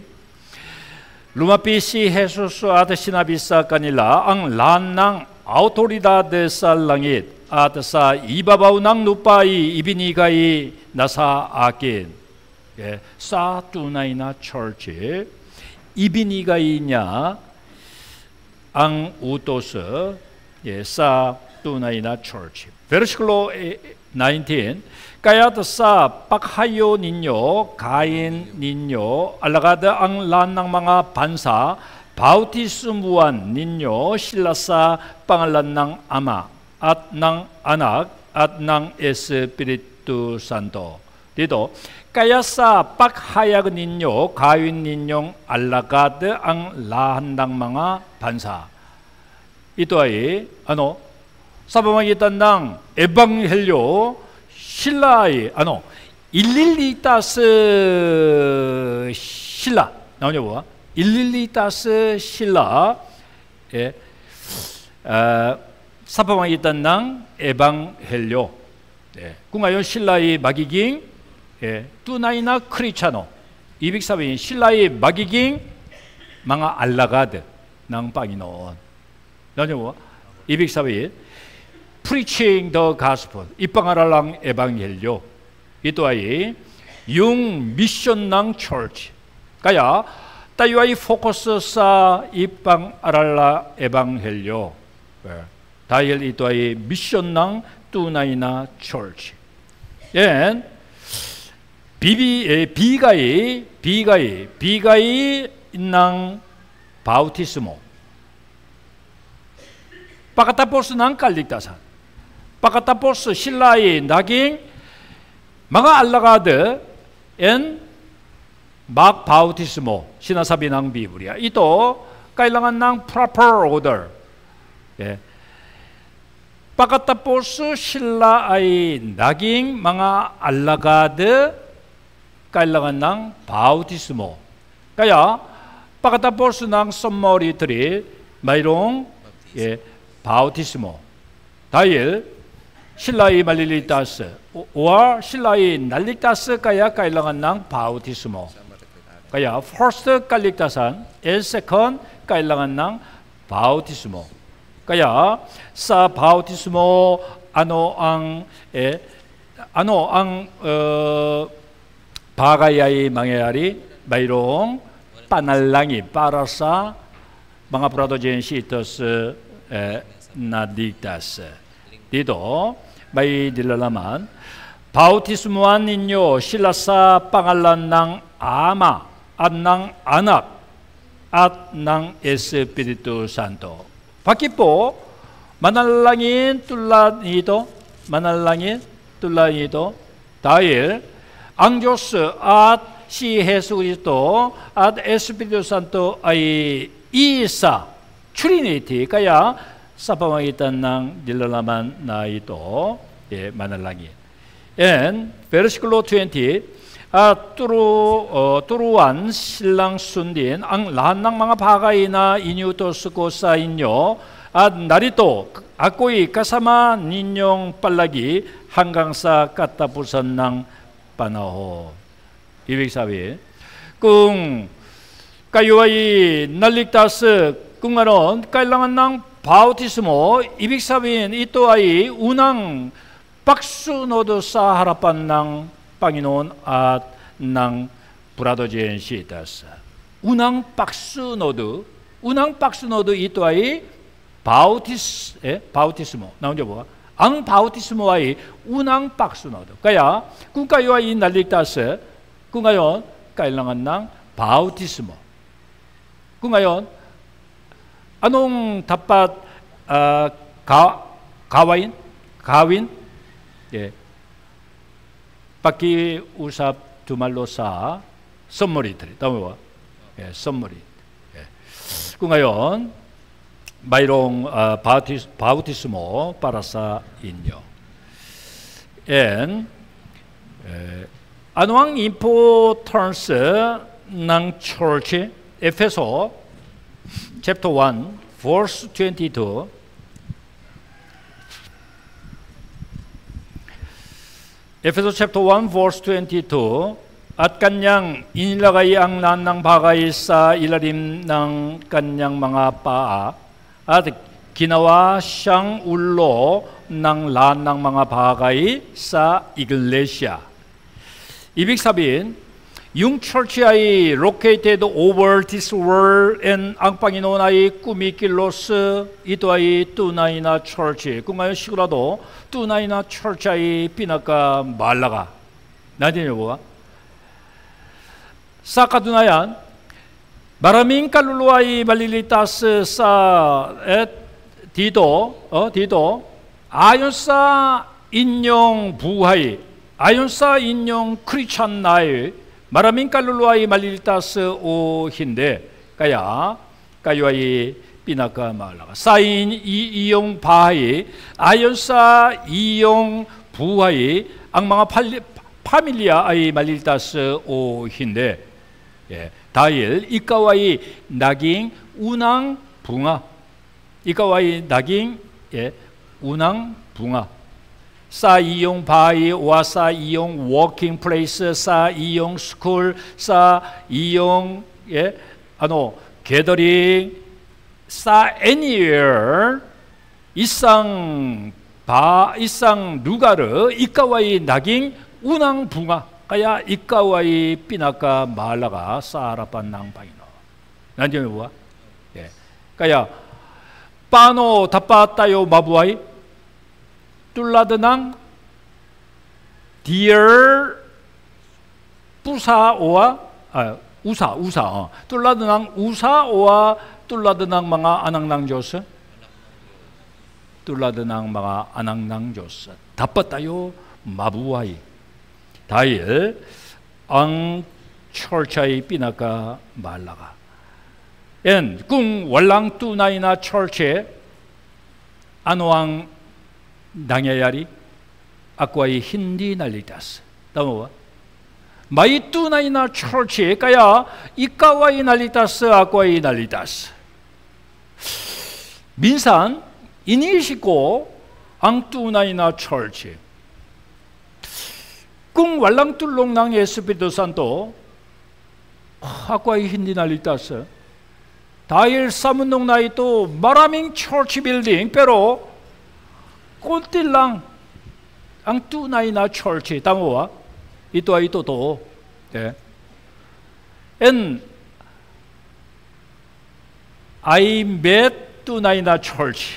루마피시 예수스 아드시나비사 까닐라 앙 란낭 아우토리다데 살랑잇 아드사 이바바우낭 누빠이 이비니가이 나사 아킨 예, 사두나이나 철치 이비니가 있냐 앙 우토스 예사 두나이나 철치 베르시클로 19 까야드 사 박하요 닌요 가인 닌요 알라가드 앙 란낭 망아 반사 바우티스 무안 닌요 실라사 빵알란낭 아마 atnang anak at ng Espiritu Santo. Dito, 까야사 빡하야근 인요 가윈 인용 알라가드 앙 라한당망아 반사 이또아이 아노 사바마기 단당 에방헬료 신라이 아노 일릴리타스 신라 나오냐 봐 일릴리타스 신라 예 사바마기 단당 에방헬료 예. 궁하여 신라이 마기깅 예, 뚜나이나 크리차노 이백사베인 신라의 마기깅 망아 알라가드 낭빵이노 나냐고 뭐, 이백사베인 preaching the gospel 이방아랄랑 에방헬료이 또아이 융 미션낭 철치 가야 따위와이 포커스사 입방아랄라 에방헬료 예, 다이엘 이 또아이 미션낭 뚜나이나 철치 예 비비 비가이 비가이 비가이 인낭 바우티스모 바카타포스 난칼릭다산 바카타포스 신라의 낙인 마가 알라가드 엔막 바우티스모 신화사비 낭 비브리아 이도 깔랑한 낭 프라퍼 오더 예 바카타포스 신라의 낙인 마가 알라가드 깔랑한 낭 바우티스모 까야 바가다 보스 낭 썸머리 드리 마이롱 예 바우티스모 다일 신라이 말릴리타스 오와 신라이 날리타스 까야 깔랑한 낭 바우티스모 까야 first 깔리타산 엘 세컨 깔랑한 낭 바우티스모 까야 사 바우티스모 아노앙 에 예, 아노앙 어 바가야이 망해야리 마이롱 빠날랑이 빠라사 망아프라도 젠시토스 나딕다스 디도 마이 딜라만 바우티스무한 인요 실라사 빵알란낭 아마 안낭 안압 앗낭 에스피리투 산토 바키포 마날랑인 툴라니도 마날랑인 툴라니도 다일 angios ad si Jesucristo ad Espíritu Santo ay Isa Trinity kaya sa pamamagitan ng nilalaman na ito 예, 만날랑이 and 베르시클로 20 아, 뚜루, 어, 뚜루완 신랑 순딘 앙, 라한낭 망아 바가이나 이뉴토스고 사인요 아, 나리또 아꼬이 까사마 닌용 빨라기 한강사 까따부산낭 빠나호 204위 꿍 까유와이 날릭다스 꿍아론 깔랑한낭 바우티스모 204위인 이또아이 운항 박수노드 사하라빤낭 빵이논 아낭 브라더지엔 시다스 운항 박수노드 운항 박수노드 이또아이 바우티스 예? 바우티스모 나 혼자 보아 앙바우티스모와의 운앙박수노드. 그야 군가요와 이 날릭다스 군가요 까일랑안낭 바우티스모. 군가요 아농 답밭 어, 가 가와인 가윈 예. 바퀴 우삽 두말로사 선물이 들이 다음에 와. 예, 선물이. 예. 군가요 mayroong uh, bautis bautismo para sa inyo. And eh, ano ang importance ng church? Efeso chapter 1 verse 22 Efeso chapter 1 verse 22 at kanyang inilagay ang nanang bagay sa ilalim ng kanyang mga paa 아드 기나와 샹울로 낭란낭 망아 바가이 사 이글레시아 이빅사빈 융철치아이 로케이테드 오버 디스 월엔 앙팡이노나이 꾸미길로스 이도아이 뚜나이나 철치 꿈가요 시구라도 뚜나이나 철치아이 비나까 말라가 나디니 여보가 사카두나얀 마라민 칼룰루아이 발릴리타스 사에 디도 어 디도 아윤사 인용 부하이 아윤사 인용 크리찬 나이 마라민 칼룰루아이 발릴리타스 오힌데 까야 까요아이 비나카 말라가 사인 이, 이용 바하이 아윤사 이용 부하이 악망아 팔리, 파밀리아 아이 말릴다스 오힌데 예. 다일, 이까와이, 나깅, 운앙 붕아. 이까와이, 나깅, 예, 운앙 붕아. 싸 이용 바이 와싸 이용 워킹 플레이스 싸 이용 스쿨 싸 이용 예 아노 게더링 싸 애니얼 이상 바 이상 누가르 이까와이 낙잉 운항 붕아 가야 이까와이 삐나까 말라가 사라반 낭바이노 난점이 뭐야? 예. 까야 빠노 다빠따요 마부와이 뚫라드낭 디얼 부사오와 아, 우사 우사 어. 뚫라드낭 우사오와 뚫라드낭 망아 안앙낭 조스 뚫라드낭 망아 안앙낭 조스 다빠따요 마부와이 다일 앙철차이 삐나까 말라가 엔궁 월랑 뚜나이나 철체 안왕 낭야야리 아쿠아이 힌디 날리다스 넘어와 마이 뚜나이나 철체 까야 이까와이 날리다스 아쿠아이 날리다스 민산 이니시고 앙뚜나이나 철체 꿍왈랑 뚫렁 낭 에스피도산도 학과의 힌디날리 따서 다일 사문동 나이 또 마라밍 철치 빌딩 빼로 꼰딜랑 앙뚜 나이나 철치 땅호와 이또 이또도 예엔 아이 예. 맷뚜 나이나 철치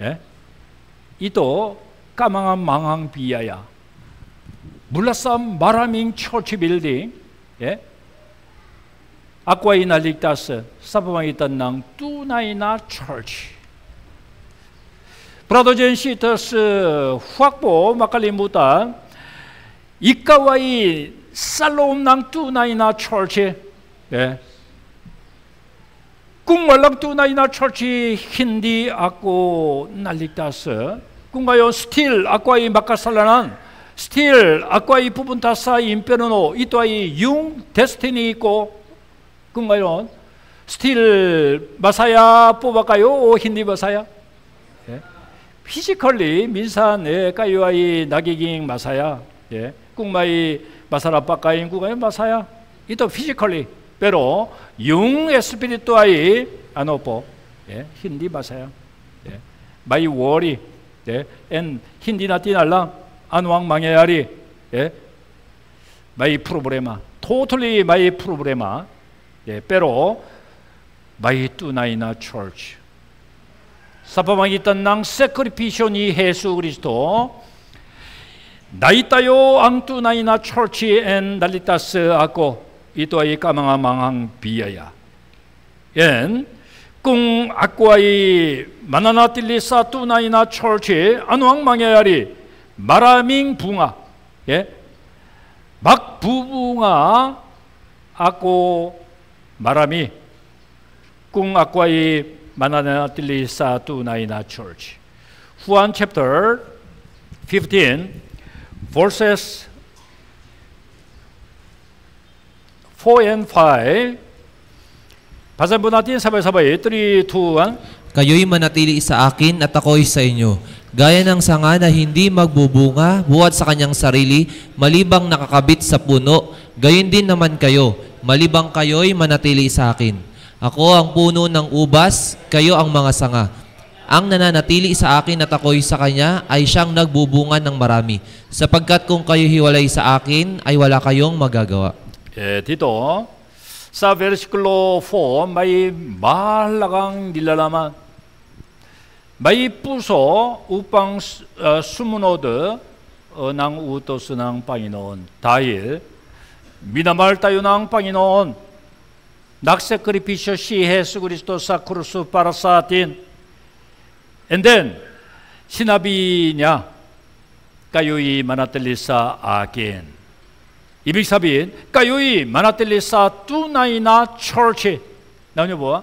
예 이또 까망한 망항 비야야 물라쌈 마라밍 철치 빌딩 예? 아쿠이나 릭다스 사바망이 딴낭 뚜나이나 철치 브라더젠 시터스 확보 마칼리 무다 이카와이 살로낭 뚜나이나 철치 예? 꿈말랑 뚜나이나 철치 힌디 아쿠 날릭다스 꿈가요 스틸 아쿠이 마카살라난 스틸, 아까 이 부분 다사 인페르노, 이 또아이 융, 데스티니 있고, 그런가요? 스틸, 마사야 뽑아까요? 힌디 마사야? 예. 피지컬리, 민산, 예, 까이와이, 나기깅 마사야, 예. 꿍마이, 마사라 빠까인 구가이 마사야? 이 또 피지컬리, 빼로 융에스피 n 또아이 p i 뽀 예? 힌디 마사야 예? 마이 워리 예? 엔 힌디나 띠날 a 안왕 망해야리. 예? 마이 프로브레마. Totally my p 예, pero my t u n a 사파망이 있던 낭 세크리피션이 예수 그리스도 나이따요 앙투나이나 철치 엔 달리타스 아고 이또아이 까망아 망항 비야야 엔 꿍, 아쿠아이, 마나나틸리사, 투나이나, 철치, 안왕망야야리, 마라밍 붕아, 예, 막부붕아 아고 마라미 cung aquai manana tili sa tu naina church. Juan chapter 15 verses 4 and 5 바산부나틴 사바사바의 3, 2, 1 Kayo'y manatili sa akin at ako'y sa inyo. Gaya ng sanga na hindi magbubunga buhat sa kanyang sarili, malibang nakakabit sa puno, gayon din naman kayo, malibang kayo'y manatili sa akin. Ako ang puno ng ubas, kayo ang mga sanga. Ang nananatili sa akin at ako'y sa kanya ay siyang nagbubunga ng marami, sapagkat kung kayo hiwalay sa akin ay wala kayong magagawa. Eh, dito, sa versikulo 4, may mahalagang nilalaman 마이뿌서 우빵 어, 수문오드 어낭 우도스낭 빵이노온 다일 미나말따유낭 빵이노온 낙세크리피셔시 예수 그리스도 사크루스 파라사틴 엔덴 시나비냐 까요이 마나텔리사 아겐 이빅사빈 까요이 마나텔리사 뚜나이나 철치 나오냐 보아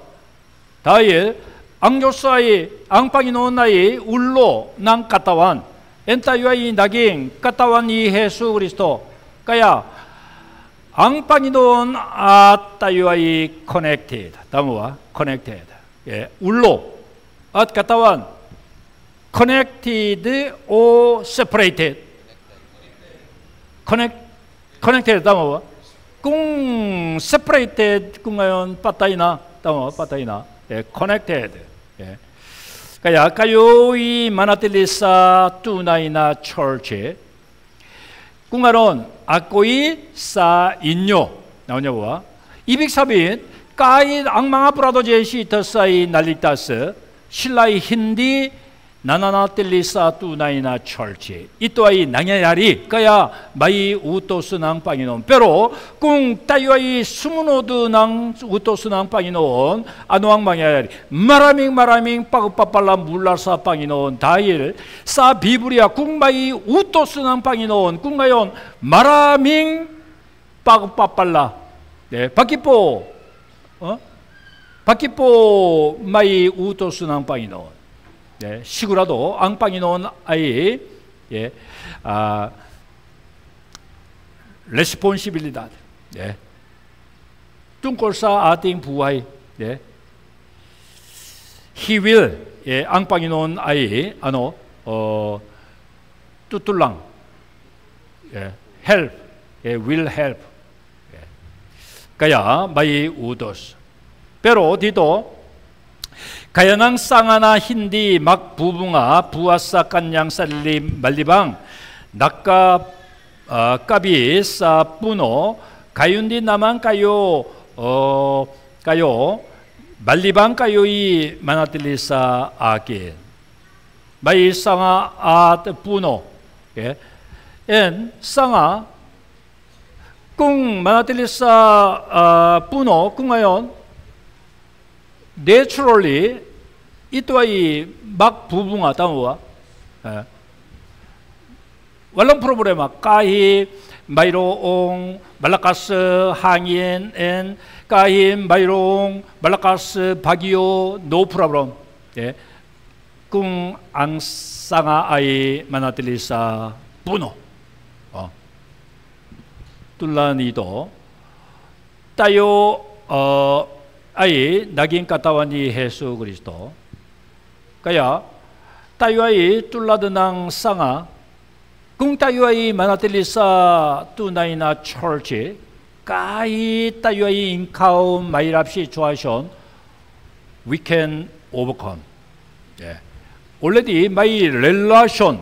다일 안교사이 앙팡이 노나이 울로 난 까따완 엔타유아이 낙인 까따완 이 예수 그리스도 까야 앙팡이 노은 아따유아이 커넥티드 다음와 커넥티드 예 울로 아 까따완 커넥티드 오 세퍼레이티드 커넥 커넥티드 다음와 꿍 세퍼레이티드 꿍가연 빠따이나 다음와 빠따이나 예, 커넥티드 Kaya kayo'y manatili sa tunay na church. Kung ngayon, ako'y sa inyo. 나오냐 보아. 204빈 까이 악망아 브라더 제시 더사이 날리타스 신라이 힌디 나나나 뜰리사 뚜나이나 철지 이또아이 낭야야리 까야 마이 우토스낭 빵이노 빼로 꿍 따이와이 스무노드낭 우토스낭 빵이노 안왕 망야야리 마라밍 마라밍 빠그빠빨라 물라사 빵이노 다일 사 비브리아 꿍 마이 우토스낭 빵이노 꿍가연 마라밍 빠그빠빨라 네바키뽀어바키뽀 어? 마이 우토스낭 빵이노 예, 시구라도 앙빵이 놓은 아이 예, 아, 레스폰시빌리다 예, 뚱골사 아띵 부하이 예, he will 예, 앙빵이 놓은 아이 아노 어, 뚜뚤랑 예, help 예, will help 그야 예. 마이 우더스 베로 디도 가연왕 쌍하나 힌디 막 부붕아 부아싸 깐양살리 말리방 낙가 어, 까비 싸뿌노 가윤디 나만 까요 어 까요 말리방 까요이 마나틀리사 아게 마이 쌍아 아트 뿌노 예엔 쌍아 꿍 마나틀리사 아 뿌노 꿍아연 내추럴리 이또 l 이막 부붕아 다음와 원론 프로그램아 까히 마이로옹 말라카스 항인 엔 까히 마이로옹 말라카스 바기오 노프라브롬 예. 꿍 앙상아 아이 마나틀리사 분노 어. 툴라니도 따요 어 아이 낙인 까따와니 예수 그리스도 까야 따위와이 툴라드낭 쌍아 궁따위와이 마나텔리사 뚜나이나 철지 까이 따위와이 인카움 마이랍시 조아션 위켄 오 a n 예. 올레디 마이 렐라션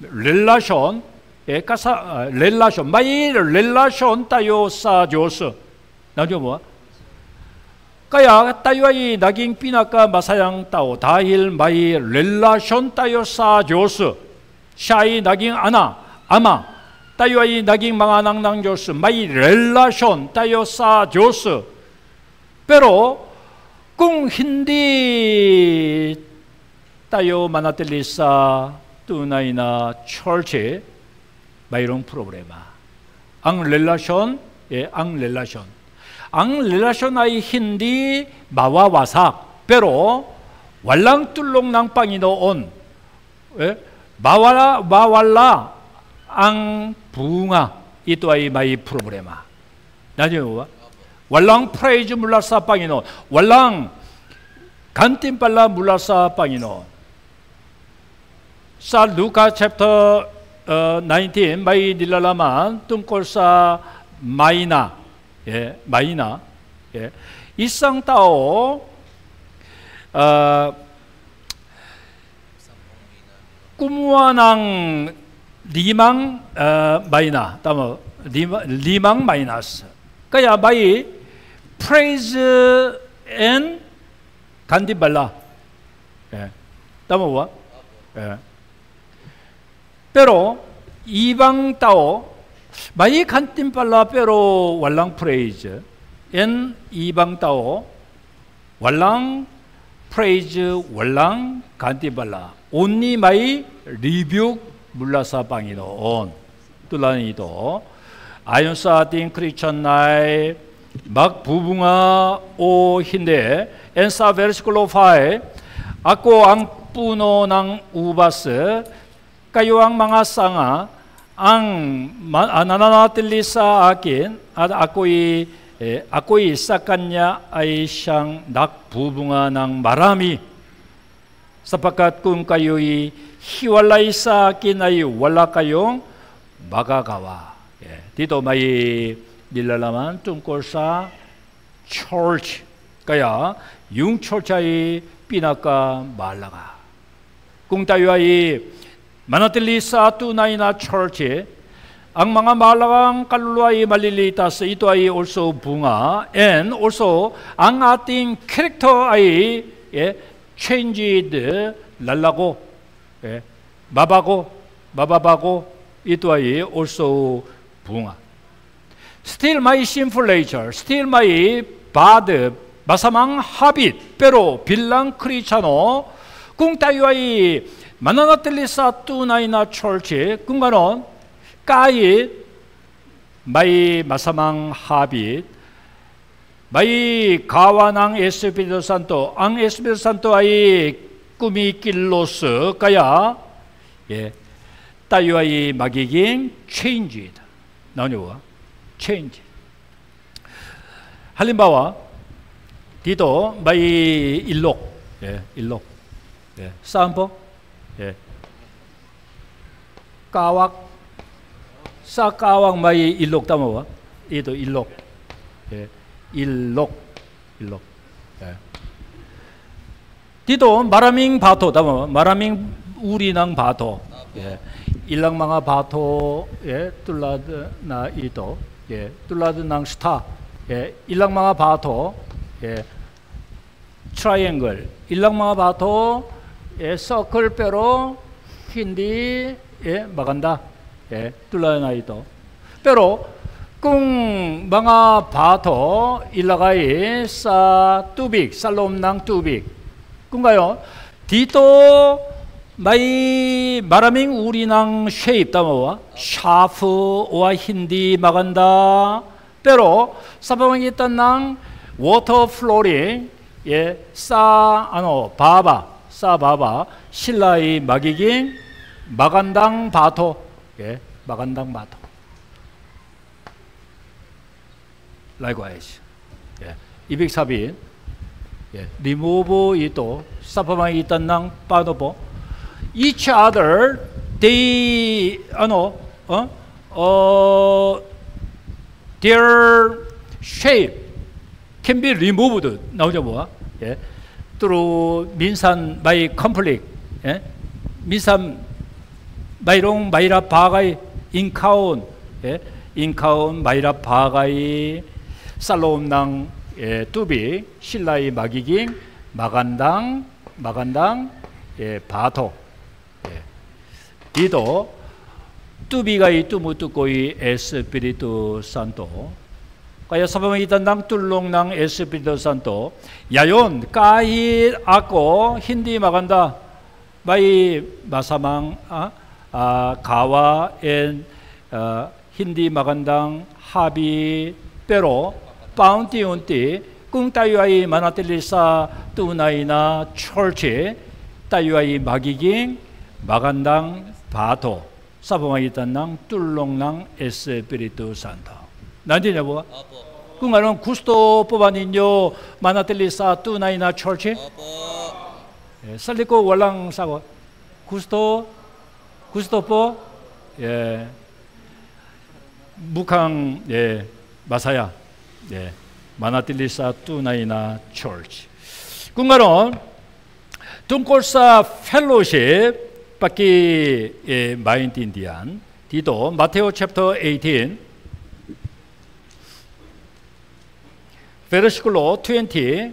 렐라션 에까사 예, 아, 렐라션 마이 렐라션 따요 사 조스 나죠 뭐 Kaya tayo ay naging pinakamasayang tao dahil may relasyon tayo sa Diyos. Siya ay naging ana, ama. Tayo ay naging mga anak ng Diyos. May relasyon tayo sa Diyos. Pero kung hindi tayo manatili sa tunay na church, mayroong problema. Ang relasyon, eh, ang relasyon. 앙릴라쇼나이 힌디 마와와사 배로 왈랑뚫렁 낭빵이 넣은 예? 마와라 마왈라 앙 부응아 이 또아이 마이 프로그래마 나중에 와 뭐 왈랑 프레이즈 물라사 빵이 넣 왈랑 간틴빨라 물라사 빵이 넣사 루카 챕터 19 어, 마이 딜라라만 뚱꼴사 마이나 예, 마이나 예, 일상따오 어, 꿈와낭 리망 어, 마이나 다음 리망, 리망 마이너스 그야 마이 p r a i s 간디발라 예, 다음 뭐? 예. 때로 이방따오 마이 간틴빨라빼로 왈랑 프레이즈 엔 이방 따오 왈랑 프레이즈 왈랑 간틴빨라 온니 마이 리뷰 물라사 방이노온 뚫라니도 아윤사 딘 크리천 나이 막 부붕아 오 힌데 엔사 베르시클로 파에 아코 앙 뿌노 낭 우바스 까요왕 망아 쌍아 ang nananatili sa akin at ako'y eh, ako'y sakanya ay siyang nakbubunga ng marami sapagkat kung kayo'y hiwalay sa akin ay wala kayong magagawa. Yeah. Dito may nilalaman tungkol sa church. Kaya yung church ay pinaka malaga. Kung tayo ay Manatili sa tunay na church, ang mga malalang kaluluwa ay malilitas. Ito ay also bunga. And also, ang ating character ay eh, changed, lalago, eh, babago, bababago. Ito ay also bunga. Still my sinful nature, still my bad, masamang habit, pero bilang krisyano, kung tayo ay 만나나텔리 사투나이나 철치 끈가는 까이 마이 마사망 하빗 마이 가와낭 에스피도 산토 앙 에스피도 산토 아이 꿈이 길로스 까야 예 따유아이 마기긴 체인지다 나오와 체인지 할림바와 디도 마이 일록 예 일록 예 사안보 예. 까왁 싸까왁 마이 일록 담아와 이도 일록 예. 일록 일록 예. 디도 마라밍 바토 담아와 마라밍 우리낭 바토 예. 일랑망아 바토 예. 뚫라드 나 이도 예. 뚫라드 낭 스타 예. 일랑망아 바토 예. 트라이앵글 일랑망아 바토 예, 서클빼로 힌디 예, 막간다 예, 뚫라나이도 빼로 꿍 망아 바토 일라가이 사 뚜빅 살롬낭 뚜빅 꿍가요 디토 마이 마라밍 우리낭 쉐입 다모와 샤프 오아 힌디 막간다 빼로 사방에 있던 낭 워터 플로링 예, 싸, 아노, 바바, 사바바 신라의 마기긴 마간당 바토 예, 마간당 바토 라이과이즈 예, 204빈 예, 리모브 이또 사파마 이딴낭 빠노보 each other they 아노 어? 어 their shape can be removed 나오죠 뭐야? 예. through Minsan by conflict, eh? Minsan Mairong Maira Bagai Inkaon, eh? 인카온 마이라 바가이 살로움당 예, 뚜비 신라의 마기깅 마간당 마간당 예, 바토 예. 이도 뚜비가이 뚜무뚜꼬이 에스피리투 산토 그야 서범에 있던 낭 뚫롱낭 에스피더산도 야온 까히 아고 힌디 마간다 마이 마사망 아, 아 가와 엔 어, 힌디 마간당 하비 빼로 파운티 온티 꿍따유아이 마나텔리사 뚜나이나 철치 따유아이 마기깅 마간당 바토 사범에 있던 낭 뚫롱낭 에스피리도 산다 nandinyabo kung aron gusto po ba ninyo manatili sa tunay na church? Opo. 예, 살리고 walang 사고. gusto, gusto po? 예. 북한 예, 마사야. 예. 만atili sa tunay na church. kung aron tungkol fellowship paki 예, maintindihan dito Mateo chapter 18 베르시클로 20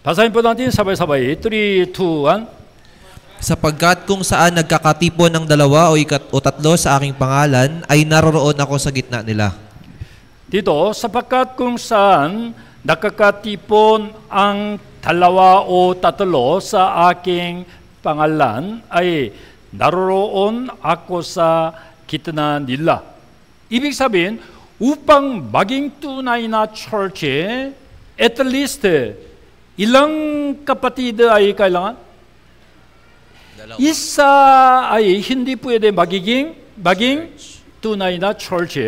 Basahin po natin sabay-sabay. 3, 2, Sapagkat kung saan nagkakatipon ng dalawa o, ikat, o tatlo sa aking pangalan, ay naroroon ako sa gitna nila. Dito, sapagkat kung saan nagkakatipon ang dalawa o tatlo sa aking pangalan, ay naroroon ako sa gitna nila. Ibig sabihin, 우방 마깅뚜나이나 철치 at least ilang kapatid ay kailangan? Isa ay hindi pwede magiging maging tunay na church.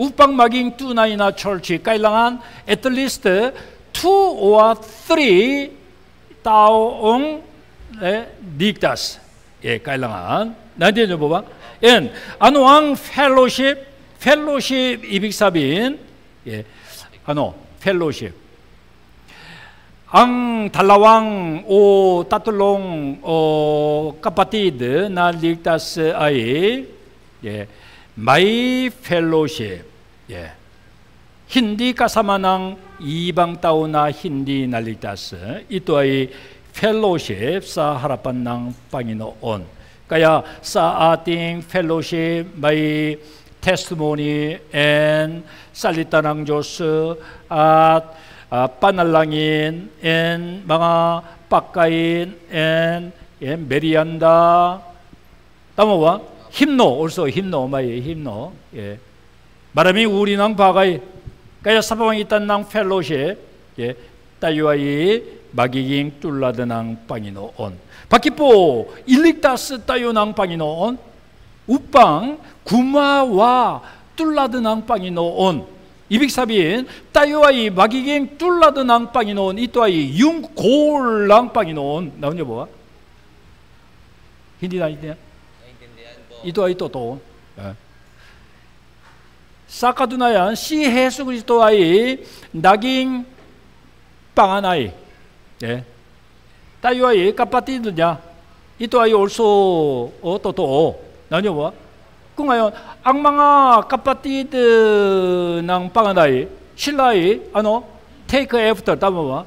Upang maging tunay na church, kailangan at least two or three taong eh, digtas. 예, kailangan. Nandiyan niyo po ba? And ano ang fellowship? 펠로십 이빅사빈, 예, 아노 펠로십. 앙 달라왕 오 따tul롱 오 어, 까파티드 나 릭다스 아이 예 마이 펠로십 예 힌디 까사마낭 이방 따오나 힌디 날릭다스 이또아이 펠로십 사하라판낭 빵이노 온 까야 사아팅 펠로십 마이 testimony and salita ng Diyos at uh, panalangin and mga p a k a i n and, and merienda. Tama ba? Himno, also himno, may himno. 예. 마람이 우리 낭 바가이. 그래서 사방 있단 낭 펠로시. 예. 따유아이 마기깅 뚫라드 낭 빵이노 온. 바키포 일릭다스 따유 낭 빵이노 온. 우빵 구마와 뚫라드 낭빵이 노온 이백사빈 따요와이 마기갱 뚫라드 낭빵이 노온 이또아이 융골 낭빵이 노온 나온냐 뭐가? 힌디 나이냐? 이또아이 또또 예. 사카두나얀 시해수 그리스도아이 나깅 빵하나이 예. 따요와이 까빠띠드냐 이또아이 올소 어또또 나녀와 그가요 악망아 까빠띠드 낭 빵아다이 신라이 아노 테이크 애프터 따모와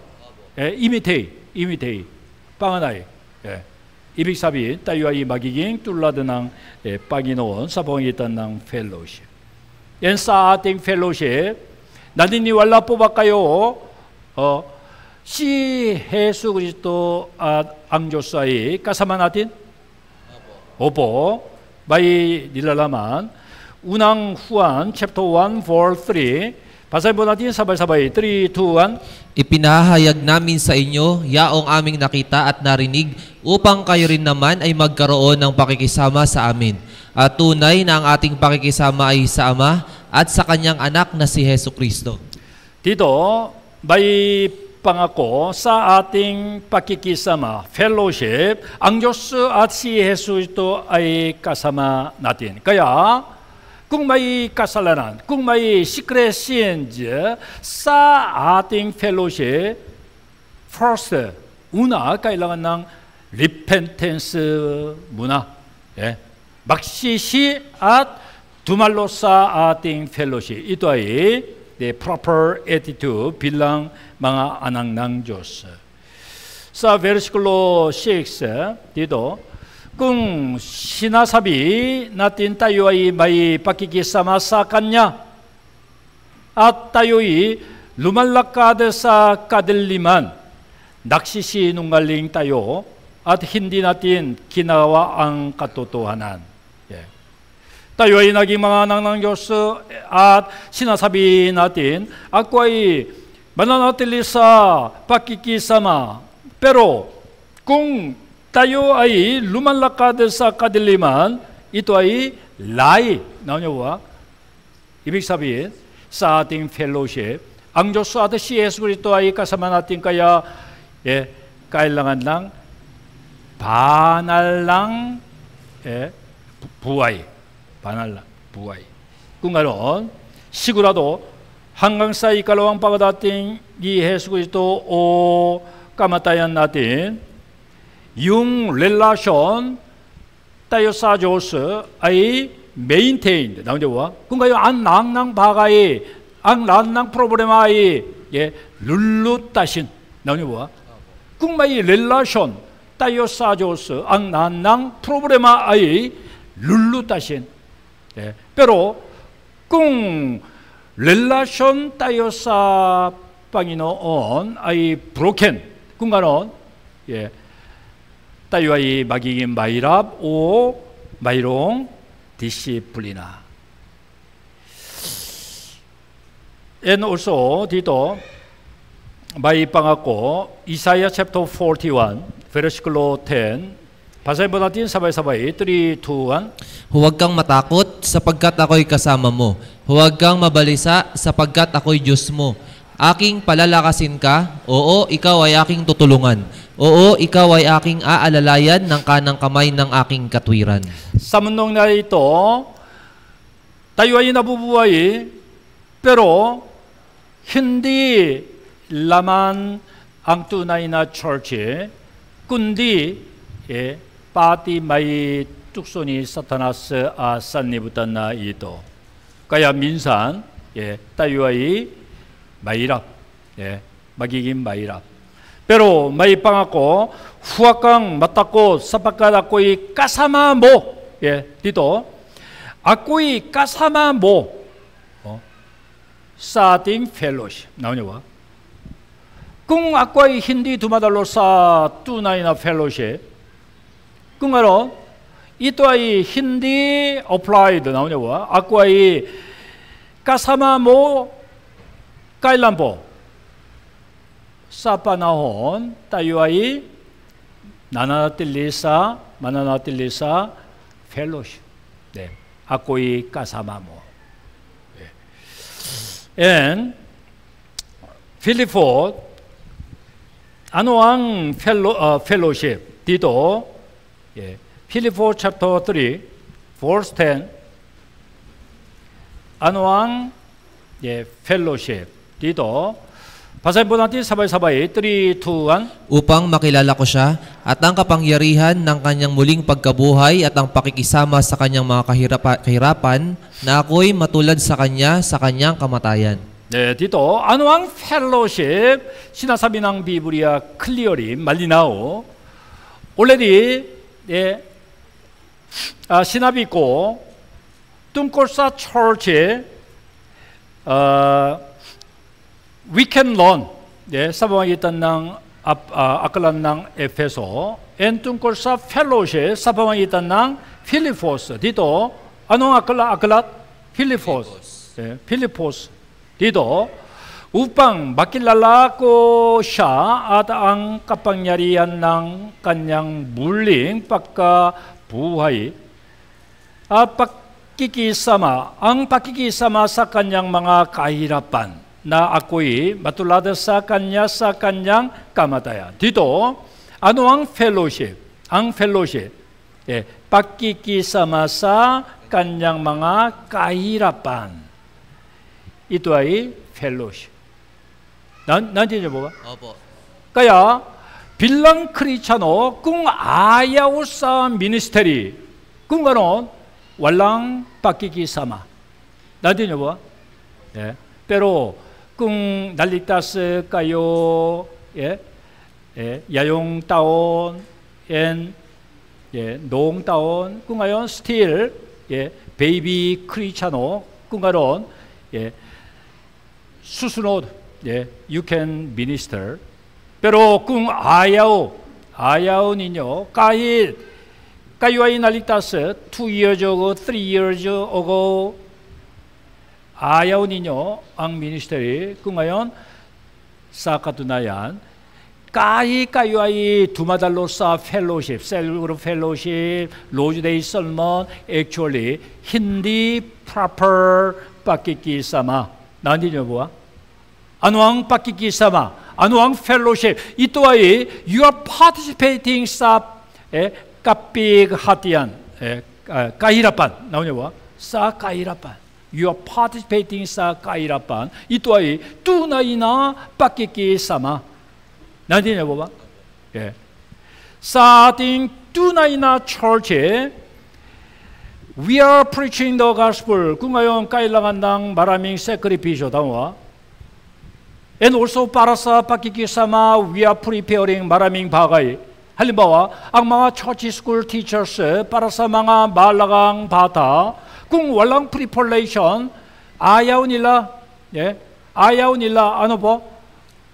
예, 이미테이 이미테이 빵아다이 예. 이빅사비 따유아 이마기긴 뚫라드낭 예, 빠기노원 사봉이 있단낭 펠로시 엔사 t 펠로시 나디니 왈라 뽑아까요 어 시해수 그리스도 아, 앙조사이 까사마나틴 오보 by Dilalaman, Unang Juan chapter 1 verse 3. Basahin po natin sabay-sabay. 3, 2, 1. Ipinahayag namin sa inyo yaong aming nakita at narinig upang kayo rin naman ay magkaroon ng pakikisama sa amin. At tunay na ang ating pakikisama ay sa Ama at sa kanyang anak na si Heso Kristo. Dito, by pangako sa ating pakikisama, fellowship, ang Diyos at si Jesus ito ay kasama natin. Kaya, kung may kasalanan, kung may secret sins sa ating fellowship, first, una, kailangan ng repentance muna. Eh? Magsisi at dumalo sa ating fellowship. Ito ay the proper attitude bilang mga anak ng Diyos. Sa versikulo 6 eh, dito, kung sinasabi natin tayo ay may pakikisama sa Kanya at tayo'y lumalakad sa kadiliman, nagsisinungaling tayo at hindi natin kinawa ang katotohanan. 따요이나기망아낭낭교스 앗 시나사비나틴 아과이 마나나텔리사 파키키사마 페로 cung tayo ay lumalakad sa kadiliman, ito ay lay. Naunyo ba? Ibig sabihin, sa ating fellowship, ang Diyos at si Jesus Cristo ay kasama natin kaya eh, kailangan lang banal lang eh, buhay. 바날라 부아이 군가론 시구라도 한강 사이 깔로왕 빠가다띵 이해수그지도오 까마타얀 나띵융 렐라션 따요사조스 아이 메인테인 나온데와 군가요 안 낭낭 바가이 안 낭낭 프로브레마이 아예 룰루 따신 나온데와 군마이 그러니까 렐라션 따요사조스 안 낭낭 프로브레마이 아 룰루 따신 예, pero con relación tayo sa Panginoon ay broken. Kung ganon, yeah, tayo ay magiging mahirap o mayroong disiplina. And also, dito, may pangako, Isaiah chapter 41, versikulo 10, Basahin po natin sabay-sabay. 3, 2, 1. Huwag kang matakot sapagkat ako'y kasama mo. Huwag kang mabalisa, sapagkat ako'y Diyos mo. Aking palalakasin ka, oo, ikaw ay aking tutulungan. Oo, ikaw ay aking aalalayan ng kanang kamay ng aking katwiran. Sa mundong na ito, tayo ay nabubuhay, pero hindi laman ang tunay na church, eh, kundi eh, pati may 뚝손이 사타나스 아산니부탄나 이도 까야 민산 예 따유아이 마이랍 예 마기긴 마이랍 베로 마이빵하고 후아강 맞다고 사파까다고이 까사마모 예 디도 아꼬이 까사마모 어 사딩 펠로시 나오냐와 꿍 아꼬이 힌디 두마달로 사 뚜나이나 펠로시 꿍아로 이 또한 힌디 어플라이드 나오냐고 아까 이 까사마모 까일람보 사파나혼 따유아이 나나나틸리사 마나나틸리사 펠로시 네 아꼬이 까사마모 and Philippo Anoang fellow, uh, Fellowship, dito, yeah. Philippians chapter 3, verse 10. 안왕 예, fellowship dito Basahin po natin sabay-sabay. 3, 2, 1. Upang makilala ko siya at ang kapangyarihan ng kanyang muling pagkabuhay at ang pakikisama sa kanyang mga kahirapan na ako'y matulad sa kanya sa kanyang kamatayan. 네, dito, ano ang fellowship? Sinasabi ng Biblia clearly, malinaw. Already, eh, 아, 신압이 있고 뚱골사 철치 어, we can learn 예, 사방에 있던 낭 아, 아, 아클란 낭 에페소 엔 뚱골사 펠로시 사방에 있던 낭 필리포스 디도 아노 아클라 아클라 필리포스 예, 필리포스 디도 우빵 마킬랄라고 샤 아당 까빵야리안낭 깐냥 물링 빠까 부하이 아빠끼기 사마 앙빠끼기 사마 사간양 망아 가이라반 나 아꼬이 마툴라드 사간야 사간양 까마다야 디도 아노앙 펠로십 앙 펠로십 예 빠끼기 사마사 간양 망아 까이라반 이또아이 펠로십 난 난지 좀 봐봐 어버 까야 빌랑 크리차노 꿍 아야오사 미니스테리 꿍가는 월랑 바뀌기 사마 나디뇨 봐 뭐? 예. 때로 꿍 날리따스까요 예. 예. 야용 따온 엔 예. 농 따온 꿍가요 스틸 예. 베이비 크리차노 꿍가론 예. 수수노 예. you can Pero kung ayaw, ayaw ninyo, kahit kayo ay naligtas 2 years ago, 3 years ago, ayaw ninyo ang ministry kung ngayon sa katunayan kahit kayo ay dumadalo sa fellowship, cellgroup fellowship, 로즈데이 sermon, actually, hindi proper pakikisama. Nandiyan i y o ba? 안왕 빠끼기 사마, 안왕 펠로십 이 또한 you are participating 사 까빅 하디안 에까이라판 나오냐고 사까이라판 you are participating 사까이라판이또아이 뚜나이나 빠끼기 사마 나디냐 봐봐 예 사딩 뚜나이나 철제 We are preaching the gospel. 그마용 까일랑간당 마라밍 세크리피쇼 당와 And also 바라사 바키키사마 we are preparing 마라밍 바가이 할림바와 악마와 처치 스쿨 티처스 바라사 망아 말라강 바타 궁 월랑 프리폴레이션 아야우닐라 예 아야우닐라 아노보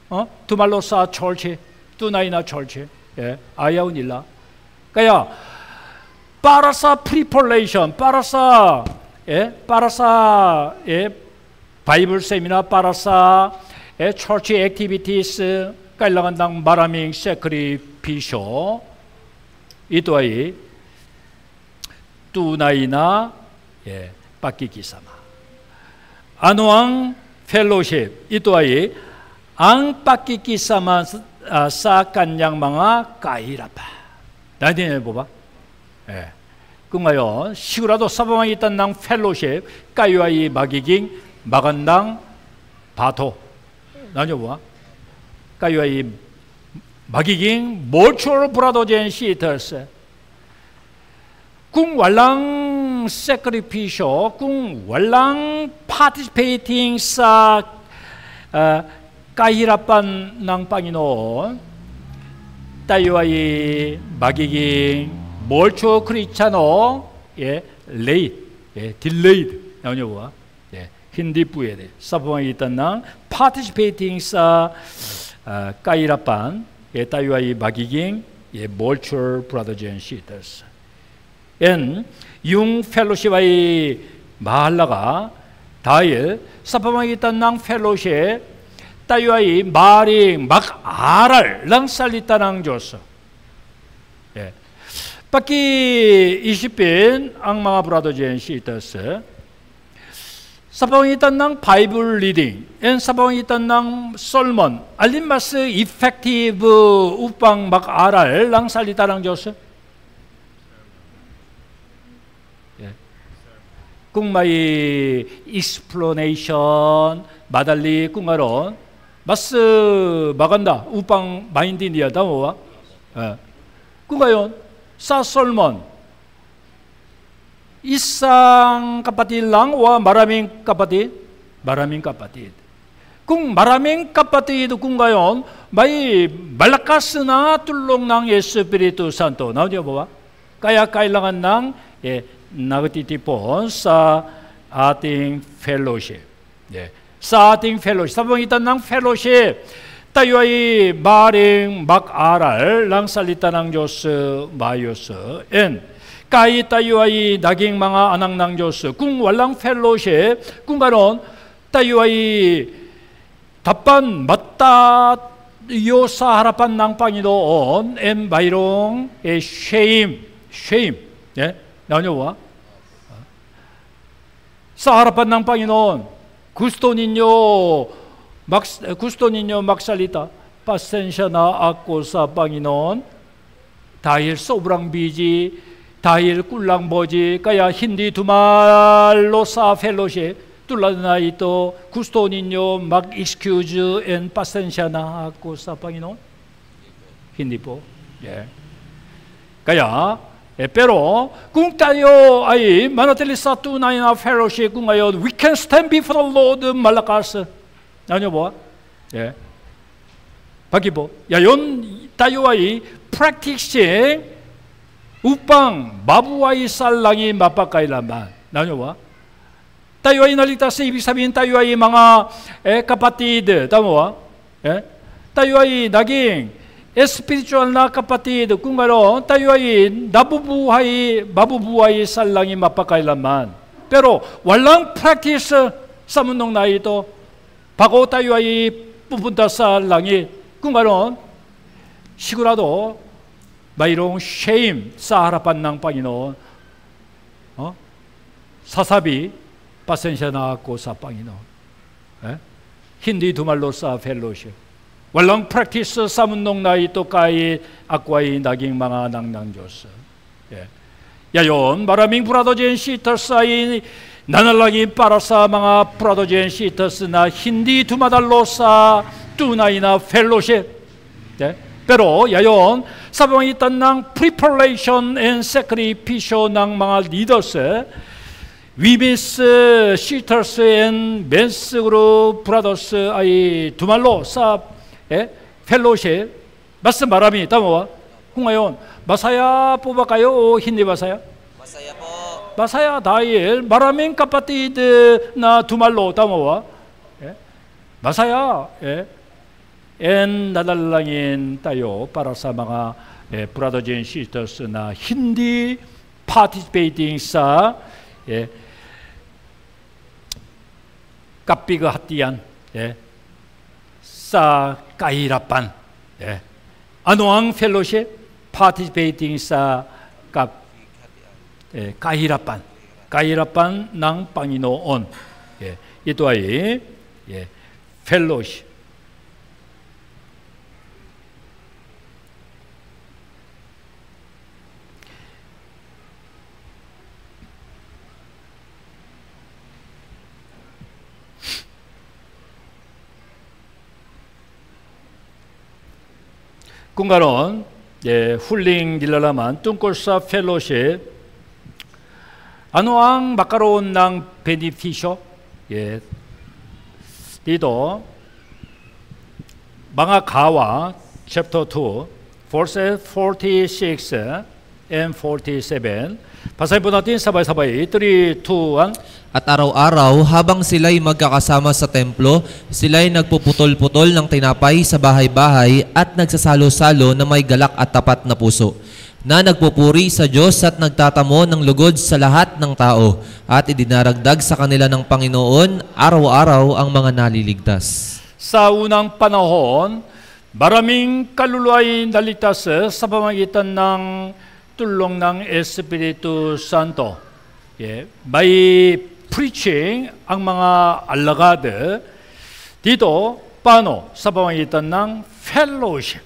어 두말로사 철치 두나이나 철치 예 아야우닐라 그야 바라사 프리폴레이션 바라사 예 바라사 예 바이블 세미나 바라사 church a c 깔라간당 마라밍 세크리피쇼 이또아이 뚜나이나 예, 빠끼기사마 안왕 펠로십 이또아이 앙 빠끼기사마 사간양망아 아, 까이라파 나디네 보바 예. 그마요 시구라도 사바망이 있던 낭 펠로십 까이와이 마기깅 마간당 바토 나눠봐. 그러이 마기깅 몰초로 브라더젠 시터스 궁 왈랑 세크리피쇼 궁 왈랑 파티시페이팅 사 까히라반 어, 낭빵이노 따이와이 마기깅 몰초 크리차노 예 레이 예 딜레이드 나오냐고 힌디뿌에 대 사포망이 있다나 p a r t i c i p a t i n 까이라판 예 따유아이 마기깅 예멀추 브라더즈 시터스 엔 융펠로시와이 마할라가 다일 사포망이 있다낭 펠로시에 따유아이 말이 막 아랄 랑살리따낭 줬어 예. 바퀴 20빈 악마 브라더즈 시터스 사방이 단낭 바이블 리딩, 엔 사방이 단낭 솔몬, 알림마스 이펙티브 우방 막 아랄 랑살리 다랑 조스. 예. 꿍마이 익스플로네이션 마달리 꿍마론 마스 마간다 우방 마인디니아 다모와 예. 꿍가요 사솔몬 Isang kapatid lang o maraming kapatid? Maraming kapatid. Kung maraming kapatid kung gayon, may malakas na tulong ng Yesu Espiritu Santo. Naunin ba ba? Kaya kailangan ng eh, nagtitipon sa ating fellowship. Yeah. Sa ating fellowship. Sa pangitan ng fellowship, tayo ay baring mag-aral ng salita ng Diyos uh, eh, by yourself. Eh, and 까이 따유아이 나갱망아 아낙낭조스 궁 왈랑 펠로시 궁가론 따유아이 답반 맞다 요사 하라판 낭팡이도 온 엠바이롱 의 쉐임 쉐임 예 나녀와 사하라판 낭팡이는 구스토니뇨 막 구스토니뇨 막살리다 파센샤나 아코사 빵이는 다일 소브랑 비지 다일 꿀랑 보지 까야 힌디 두말로 사펠로시 뚫라나 이또 구스토니뇨 막 익스큐즈 엔 파센샤나 고사팡이노 힌디포 예 까야 에페로 궁타요 아이 마나텔리 사투나이나 페로시 궁아요 we can stand before the Lord 말라카스 아니요 뭐예 바기보 야연 따요 아이 practicing 우빵 마부와이 살랑이 마빠까이라마 나녀와 따요이 날리다스 이비 사빈 따요이 망아 에카파티드 따모와 에 따요이 나깅 에스피리추얼 나 카파티드 꿈가로 따요이 나부부하이 마부부하이 살랑이 마빠까이라만 빼로 왈랑 프랙티스 사문동 나이도 바고 따요이 뿌분다 살랑이 꿈가로 시구라도 마이롱 쉐임 사하라 반낭 빵이노 어? 사사비 빠센샤 나고 사빵이노 힌디 두말로 사 펠로시 월랑 프랙티스 사문농 나이 또까이 악과이 나깅 망아 낭낭조스 야온 바라밍 브라더젠 시터사인 나날라기 빠라사 망아 브라더젠 시터스나 힌디 두마달로사 뚜나이나 펠로시 네? 때로 야연 사방이 딴낭 preparation and sacrifice 낭망할 리더스 위비스 시터스 앤 맨스 그룹 브라더스 아이 두말로 사에 펠로시 마스 마라미 따모와 홍아연 마사야 뽑아가요 힌디 마사야 마사야 뽑 마사야 다일 마라민 카파티드 나 두말로 따모와 예? 마사야 예 en 나달랑인 따요 파라사마가 브라더즈 앤 시스터스나 힌디 파티스페이팅 사 예. 까삐그 핫디안 예. 사 까이라판 예. 아노앙 펠로십 파티스페이팅 사 까, 예. 까이라판 까이라판 낭 빵이노 온 예. 이또아이 예. 펠로십 꿈가론 예, 훌링 딜라라만 뚱골사 펠로시 안호앙 마카로운 낭 베니피쇼 예 리도 망아가와 챕터 2 46 and 47 Basahin po natin sabay-sabay. 3, 2, 1. At araw-araw, habang sila'y magkakasama sa templo, sila'y nagpuputol-putol ng tinapay sa bahay-bahay at nagsasalo-salo na may galak at tapat na puso na nagpupuri sa Diyos at nagtatamo ng lugod sa lahat ng tao at idinaragdag sa kanila ng Panginoon araw-araw ang mga naliligtas. Sa unang panahon, maraming kaluluwa ay naligtas eh, sa pamagitan ng 뚫렁낭 에스피리투 산토 예, 마이 프리칭 악망아 알라가드 디도 파노 사바왕이 있던 낭 펠로우십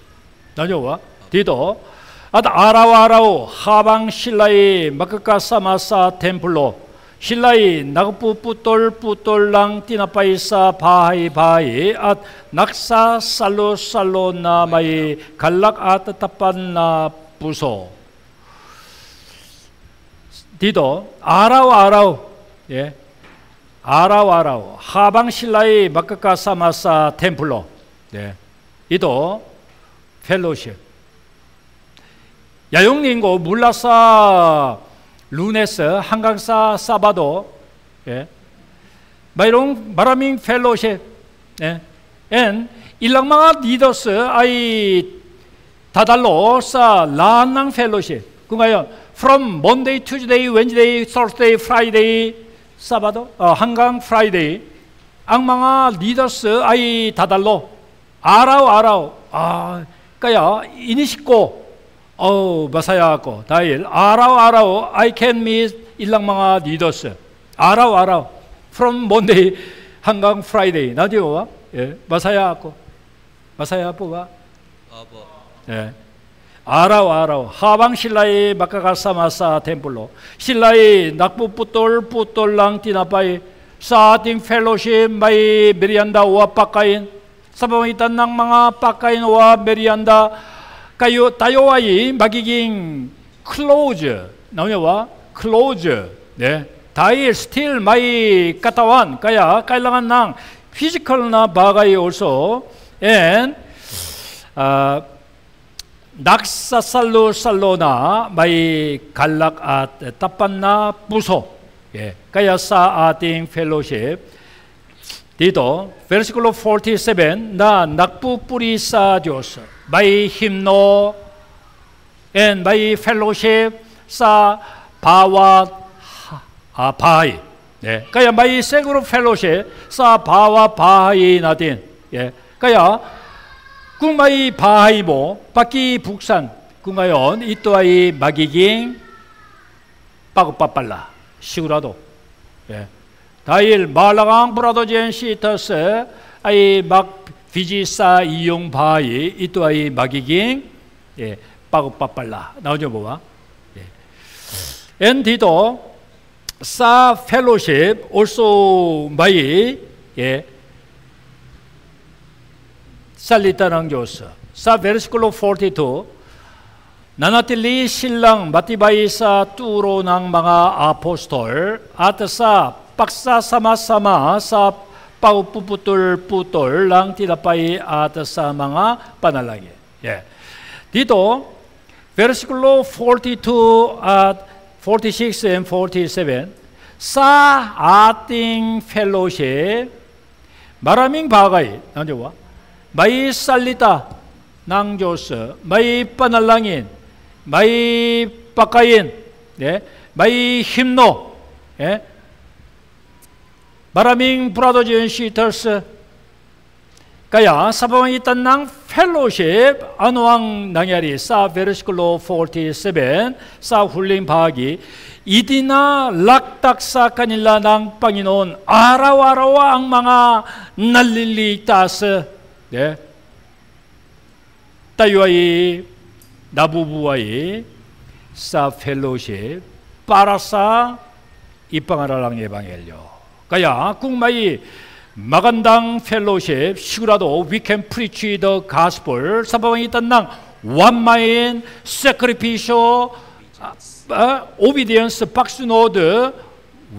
나죠와 디도 아다 아라와라오 하방 신라이 마크카 사마사 템플로 신라이 나그뿌뿌똘 뿌똘랑 띠나파이사 바하이 바하이 아 낙사 살로 살로 나마이 갈락 아따타빤나 부소 디도 아라오아라오예아라오아라오 하방 신라의 마크카 사마사 템플로 예 이도 펠로십 야용린고 물라사 루네스 한강사 사바도 예 마이롱 바라밍 펠로십 예 엔, 일랑마가 디더스 아이 다달로 사 라낭 펠로십 그가요 from Monday, Tuesday, Wednesday, Thursday, Friday, 사바도 어, 한강 Friday. 악망아 리더스 아이 다달로 아라오 아라오 아 까야 이니시고 어 마사야고 다일 아라오 아라오 I can meet 일랑망아 리더스 아라오 아라오 from Monday 한강 Friday 나디오와 예 마사야고 마사야 보가 아버 예 아라와 아라와 하방 신라의 마카가사마사 템플로 신라의 낙부뿌돌 뿌돌랑 디나파이 사팅 펠로십 마이 메리안다 오와 빠카인 사바마이탄 낭망아 빠카인 오와 메리안다 까요 다요와이 마기깅 클로즈 나오냐와 클로즈 네 다일 스틸 마이 까타완 까야 깔랑한 낭 피지컬나 바가이 올소 앤 아, 낙사살로 살로나 마이 갈락 아 따빤나 부소 예 까야사 아팅 펠로십 디도 베르시클로 47 나 낙부 뿌리 사디오스 마이 힘노 엔 마이 펠로십 사 바와 아 바이 예 까야 마이 세그룹 펠로십 사 바와 바이 나딘 예 까야 꿈마이 바하이보 바퀴 북산 궁마연 이또아이 마기깅 빠구빠빨라 시구라도 예. 다일 말라강 브라더젠 시터스 아이 막 비지사 이용 바이 이또아이 마기깅 예. 빠구빠빨라 나오죠 뭐가 예. 엔디도 사 펠로십 올소 마이 예. salita ng Diyos. Sa versikulo 42, nanatili silang matibay sa turo ng mga apostol at sa pagsasama-sama sa paupuputol-putol lang tinapay at sa mga panalangin. Yeah. Dito, versikulo 42 at 46 and 47, sa ating fellowship, maraming bagay, nandiyo ba? 마이 살리다 낭조스 마이 빠날랑인 마이 빠까인 예? 마이 힘노 예? 마라밍 브라더지언 시터스 가야 사방에 있던 낭 펠로십 안왕 낭야리 사 베르시클로 47 사훌링 바하기 이디나 락닥사 카닐라 낭빵이논 아라와라와 악망아 날릴리 따스 네. 따유아이 나부부와이 사펠로시 빠라사 입방하라랑 예방엘요. 가야 국마이 마간당 펠로십 시구라도 we can preach the gospel 사방이 땅 one mind sacrificial uh, obedience 박스노드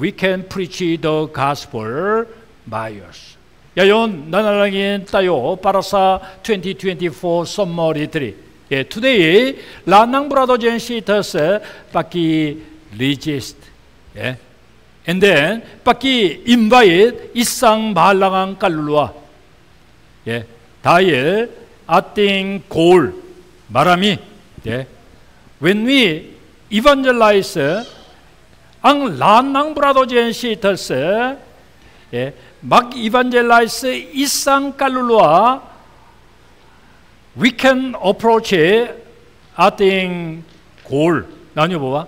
we can preach the gospel 마이어스 야연 나날랑인 따요 파라사 2024 선머리들이 예, 투데이 라낭 브라더 젠 시터스 바퀴 리지스트 예. a 덴바퀴 인바이트 이상 발랑한 깔루와 예. 다일 아띵 골 마라미 예. When we evangelize ang lanang b r 막 이반젤라이스의 이상깔룰루와 we can approach a thing goal 나뉘어 보아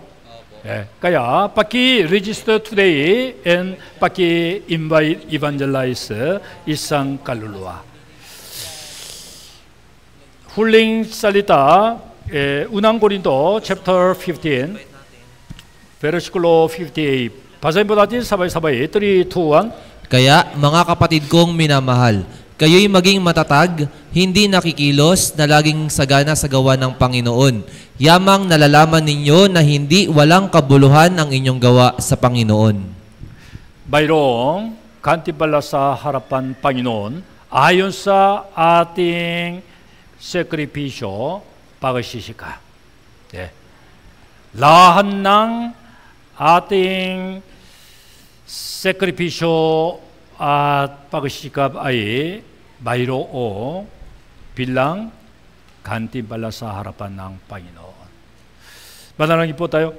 예, 그야 바퀴 register today and 바퀴 invite evangelize 이상깔룰루와 훌링 살리타 예, 운항고린도 챕터 15 베르시클로 58 바사인보다딘 사바이 사바이 3 2 1 Kaya, mga kapatid kong minamahal, kayo'y maging matatag, hindi nakikilos na laging sagana sa gawa ng Panginoon. Yamang nalalaman ninyo na hindi walang kabuluhan ang inyong gawa sa Panginoon. Bayrong, kantibala sa harapan Panginoon, ayon sa ating sekripisyo, pagsisika. Yeah. Lahat ng ating 세크리피쇼 아 빠그시캅 아이 마이로 오 빌랑 간티 발라사 하라파낭 파이노 바나랑이 뽀다요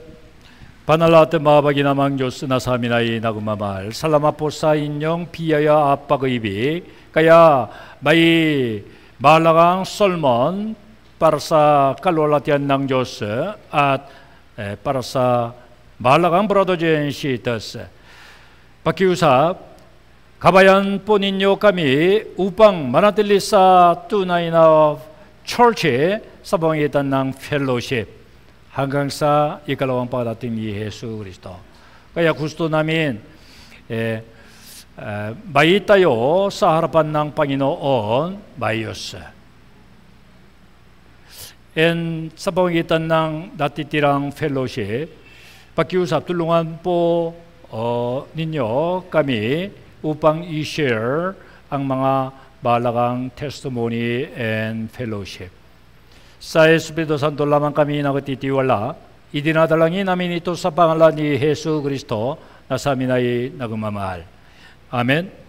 바날라테 마바기나 망조스 나사미나이 나구마말 살라마포사 인영 피야야 아빠그이 까야 마이 말라강 솔몬 파르사 칼로라티안 낭조스 아 파르사 말라강 브라더젠시 더스 박기유사 가바얀 본인 요감이 우방 마나들리사 뚜나이나 철치 사방에 단낭 펠로십 한강사 이깔라 왕빠가 다뜸이 예수 그리스도 그야 구스도 나민 에, 에 마이타요 사하라 반낭 빵이노 온 마이오스 엔 사방에 단낭 나티티랑 펠로십 박기우사 툴롱한 뽀 uh, ninyo kami upang i-share ang mga balakang testimony and fellowship. Sa Espiritu Santo lamang kami nagtitiwala, idinadalangin namin ito sa pangalan ni Heso Kristo na sa amin ay nagmamahal. Amen.